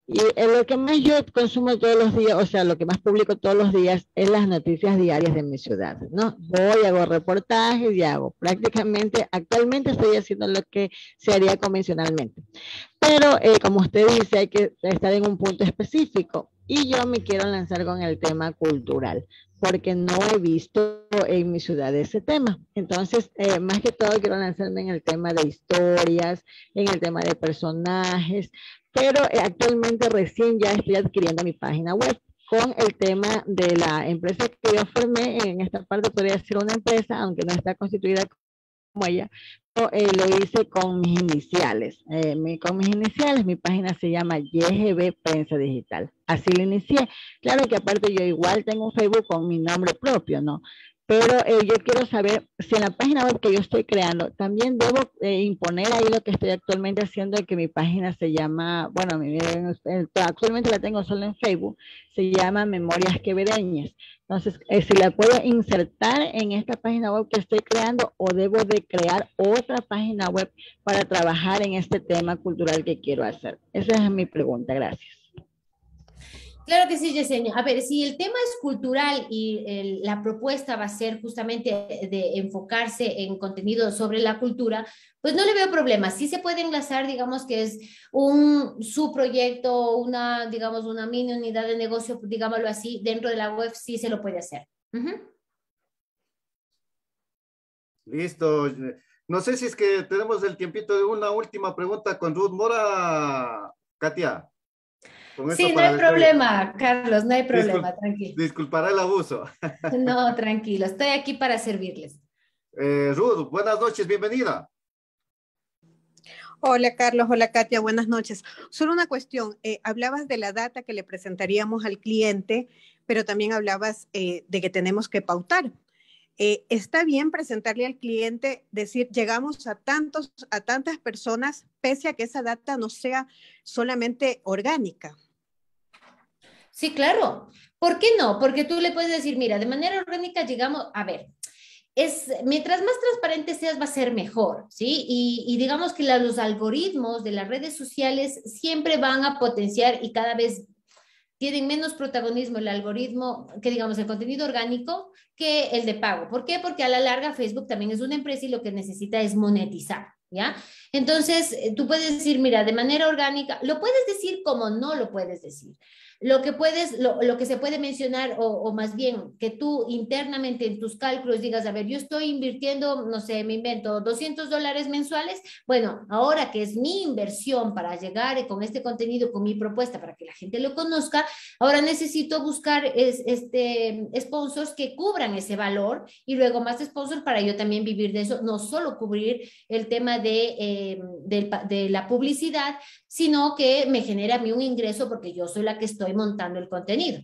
y eh, lo que más yo consumo todos los días, o sea, lo que más publico todos los días es las noticias diarias de mi ciudad, ¿no? Voy, hago reportajes y hago. Prácticamente, actualmente estoy haciendo lo que se haría convencionalmente. Pero, eh, como usted dice, hay que estar en un punto específico. y yo me quiero lanzar con el tema cultural porque no he visto en mi ciudad ese tema. Entonces, eh, más que todo quiero lanzarme en el tema de historias, en el tema de personajes, pero eh, actualmente recién ya estoy adquiriendo mi página web con el tema de la empresa que yo formé. En esta parte podría ser una empresa, aunque no está constituida como ella, eh, lo hice con mis iniciales. Eh, con mis iniciales, mi página se llama YGB Prensa Digital. Así lo inicié. Claro que aparte yo igual tengo un Facebook con mi nombre propio, ¿no? Pero eh, yo quiero saber si en la página web que yo estoy creando también debo eh, imponer ahí lo que estoy actualmente haciendo, que mi página se llama, bueno, actualmente la tengo solo en Facebook, se llama Memorias Quevedeñas. Entonces, eh, si la puedo insertar en esta página web que estoy creando o debo de crear otra página web para trabajar en este tema cultural que quiero hacer. Esa es mi pregunta. Gracias. Claro que sí, Yesenia. A ver, si el tema es cultural y la propuesta va a ser justamente de enfocarse en contenido sobre la cultura, pues no le veo problema. Sí se puede enlazar, digamos que es un su proyecto, una, digamos, una mini unidad de negocio, digámoslo así, dentro de la web sí se lo puede hacer. Listo. No sé si es que tenemos el tiempito de una última pregunta con Ruth Mora, Katia sí, no hay problema, Carlos, no hay problema, tranquilo. Disculpará el abuso. no, tranquilo, estoy aquí para servirles. Eh, Ruth, buenas noches, bienvenida. Hola Carlos, hola Katia, buenas noches. Solo una cuestión, eh, hablabas de la data que le presentaríamos al cliente, pero también hablabas eh, de que tenemos que pautar. Está bien presentarle al cliente, decir, llegamos a, tantos, a tantas personas, pese a que esa data no sea solamente orgánica. Sí, claro. ¿Por qué no? Porque tú le puedes decir, mira, de manera orgánica llegamos, a ver, es, mientras más transparente seas, va a ser mejor, ¿sí? Y, digamos que los algoritmos de las redes sociales siempre van a potenciar y cada vez tienen menos protagonismo el algoritmo, que digamos el contenido orgánico, que el de pago. ¿Por qué? Porque a la larga Facebook también es una empresa y lo que necesita es monetizar, ¿ya? Entonces, eh, tú puedes decir, mira, de manera orgánica, lo puedes decir como no lo puedes decir. Lo que puedes, lo, que se puede mencionar, o, más bien que tú internamente en tus cálculos digas, a ver, yo estoy invirtiendo, no sé, me invento 200 dólares mensuales. Bueno, ahora que es mi inversión para llegar con este contenido, con mi propuesta para que la gente lo conozca, ahora necesito buscar es, este, sponsors que cubran ese valor y luego más sponsors para yo también vivir de eso, no solo cubrir el tema de, eh, de la publicidad, sino que me genera a mí un ingreso porque yo soy la que estoy montando el contenido.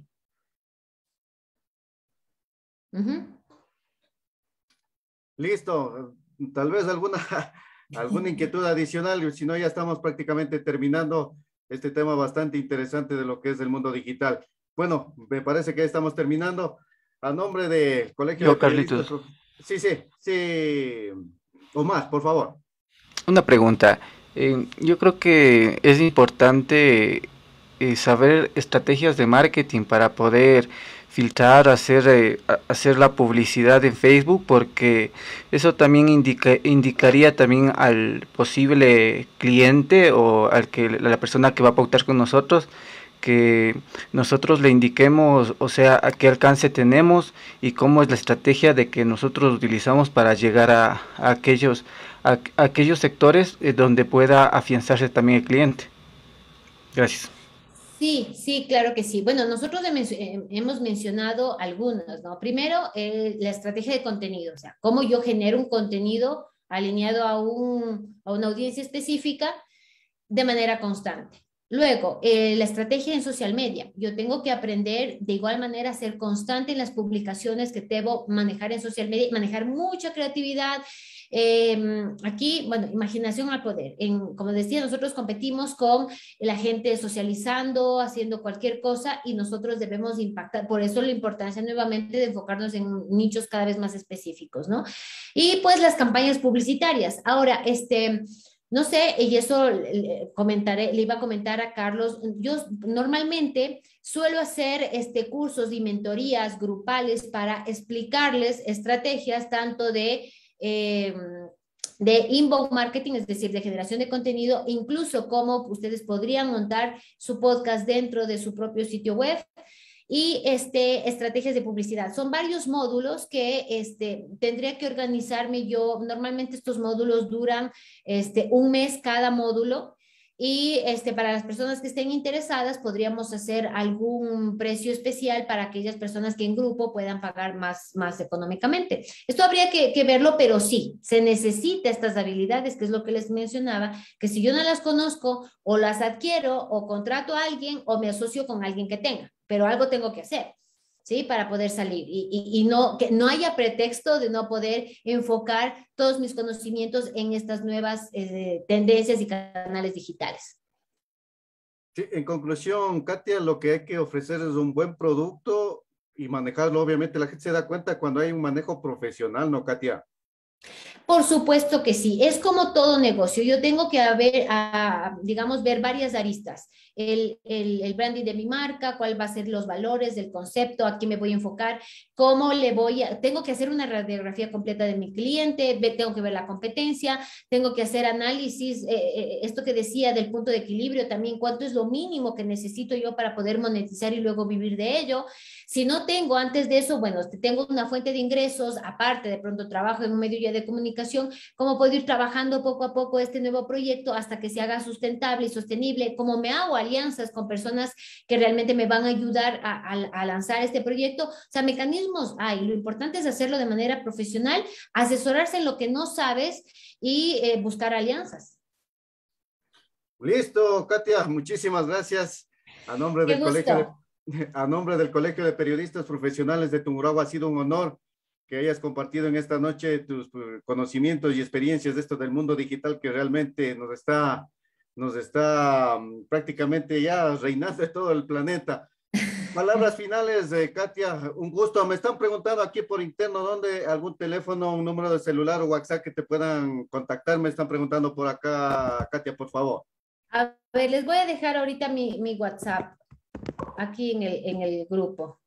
Listo. Tal vez alguna, alguna inquietud adicional, si no ya estamos prácticamente terminando este tema bastante interesante de lo que es el mundo digital. Bueno, me parece que ya estamos terminando. A nombre de Colegio Yo, Carlitos. Sí, sí, sí. Omar, por favor. Una pregunta. Eh, yo creo que es importante eh, saber estrategias de marketing para poder filtrar, hacer, eh, hacer la publicidad en Facebook, porque eso también indica, indicaría también al posible cliente o al que la persona que va a pautar con nosotros que nosotros le indiquemos, o sea, a qué alcance tenemos y cómo es la estrategia de que nosotros utilizamos para llegar a aquellos a, aquellos sectores eh, donde pueda afianzarse también el cliente. Gracias. Sí, sí, claro que sí. Bueno, nosotros eh, hemos mencionado algunas, ¿no? Primero, eh, la estrategia de contenido, o sea, cómo yo genero un contenido alineado a, un, a una audiencia específica de manera constante. Luego, la estrategia en social media. Yo tengo que aprender de igual manera a ser constante en las publicaciones que debo manejar en social media, manejar mucha creatividad, Em, aquí, bueno, imaginación al poder. En, como decía, nosotros competimos con la gente socializando, haciendo cualquier cosa y nosotros debemos impactar. Por eso la importancia nuevamente de enfocarnos en nichos cada vez más específicos, ¿no? Y pues las campañas publicitarias. Ahora, este... No sé, y eso le, comentaré, le iba a comentar a Carlos, yo normalmente suelo hacer este, cursos y mentorías grupales para explicarles estrategias tanto de Em, de inbound marketing, es decir, de generación de contenido, incluso cómo ustedes podrían montar su podcast dentro de su propio sitio web y este, estrategias de publicidad. Son varios módulos que este, tendría que organizarme yo. Normalmente estos módulos duran este, un mes cada módulo y este, para las personas que estén interesadas, podríamos hacer algún precio especial para aquellas personas que en grupo puedan pagar más, más económicamente. Esto habría que, verlo, pero sí, se necesita estas habilidades, que es lo que les mencionaba, que si yo no las conozco, o las adquiero, o contrato a alguien, o me asocio con alguien que tenga, pero algo tengo que hacer. ¿Sí? Para poder salir y, y, y, no, que no haya pretexto de no poder enfocar todos mis conocimientos en estas nuevas eh, tendencias y canales digitales. Sí, en conclusión, Katia, lo que hay que ofrecer es un buen producto y manejarlo. Obviamente la gente se da cuenta cuando hay un manejo profesional, ¿no, Katia? Por supuesto que sí, es como todo negocio. Yo tengo que haber, a, digamos, ver varias aristas. El, el, el, branding de mi marca, cuál va a ser los valores del concepto, a quién me voy a enfocar, cómo le voy a, tengo que hacer una radiografía completa de mi cliente, tengo que ver la competencia, tengo que hacer análisis, eh, eh, esto que decía del punto de equilibrio también, cuánto es lo mínimo que necesito yo para poder monetizar y luego vivir de ello. Si no tengo antes de eso, bueno, tengo una fuente de ingresos, aparte de pronto trabajo en un medio de comunicación, cómo puedo ir trabajando poco a poco este nuevo proyecto hasta que se haga sustentable y sostenible, cómo me hago alianzas con personas que realmente me van a ayudar a, a, a lanzar este proyecto. O sea, mecanismos hay. Lo importante es hacerlo de manera profesional, asesorarse en lo que no sabes y eh, buscar alianzas. Listo, Katia, muchísimas gracias. A nombre del colegio a nombre del Colegio de Periodistas Profesionales de Tungurahua, ha sido un honor que hayas compartido en esta noche tus conocimientos y experiencias de esto del mundo digital que realmente nos está, nos está um, prácticamente ya reinando de todo el planeta. Palabras finales de Katia, un gusto. Me están preguntando aquí por interno dónde algún teléfono, un número de celular o WhatsApp que te puedan contactar. Me están preguntando por acá, Katia, por favor. A ver, les voy a dejar ahorita mi, mi WhatsApp aquí en el, en el grupo.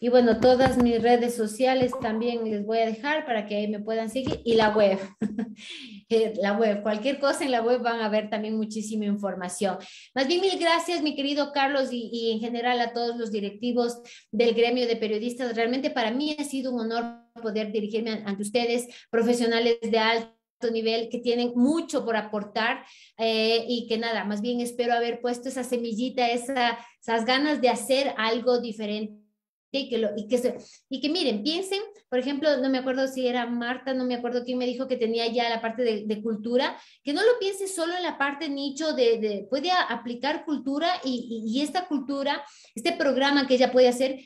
Y bueno, todas mis redes sociales también les voy a dejar para que ahí me puedan seguir y la web. la web, cualquier cosa en la web van a ver también muchísima información. Más bien, mil gracias, mi querido Carlos, y, y en general a todos los directivos del gremio de periodistas. Realmente para mí ha sido un honor poder dirigirme ante ustedes, profesionales de alto nivel que tienen mucho por aportar eh, y que nada, más bien espero haber puesto esa semillita, esa, esas ganas de hacer algo diferente. Y que, lo, y, que se, y que miren, piensen, por ejemplo, no me acuerdo si era Marta, no me acuerdo quién me dijo que tenía ya la parte de, de cultura, que no lo piense solo en la parte nicho de, de puede aplicar cultura y, y, y esta cultura, este programa que ella puede hacer,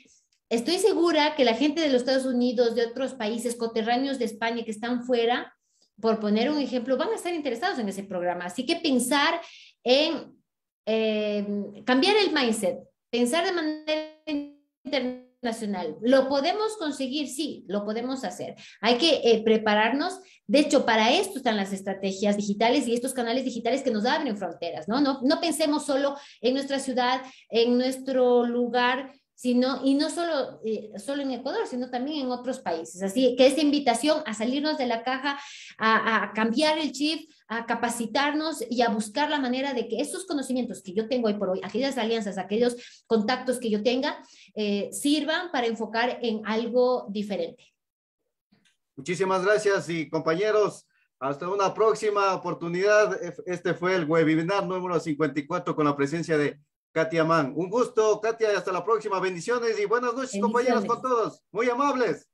estoy segura que la gente de los Estados Unidos, de otros países coterráneos de España que están fuera, por poner un ejemplo, van a estar interesados en ese programa. Así que pensar en eh, cambiar el mindset, pensar de manera internacional. ¿Lo podemos conseguir? Sí, lo podemos hacer. Hay que eh, prepararnos. De hecho, para esto están las estrategias digitales y estos canales digitales que nos abren fronteras, ¿no? No, no pensemos solo en nuestra ciudad, en nuestro lugar sino, y no solo, eh, solo en Ecuador, sino también en otros países. Así que esta invitación a salirnos de la caja, a, a, cambiar el chip, a capacitarnos y a buscar la manera de que esos conocimientos que yo tengo hoy por hoy, aquellas alianzas, aquellos contactos que yo tenga, eh, sirvan para enfocar en algo diferente. Muchísimas gracias y compañeros. Hasta una próxima oportunidad. Este fue el webinar número 54 con la presencia de Katia Mann. Un gusto, Katia, y hasta la próxima. Bendiciones y buenas noches, compañeros, con todos. Muy amables.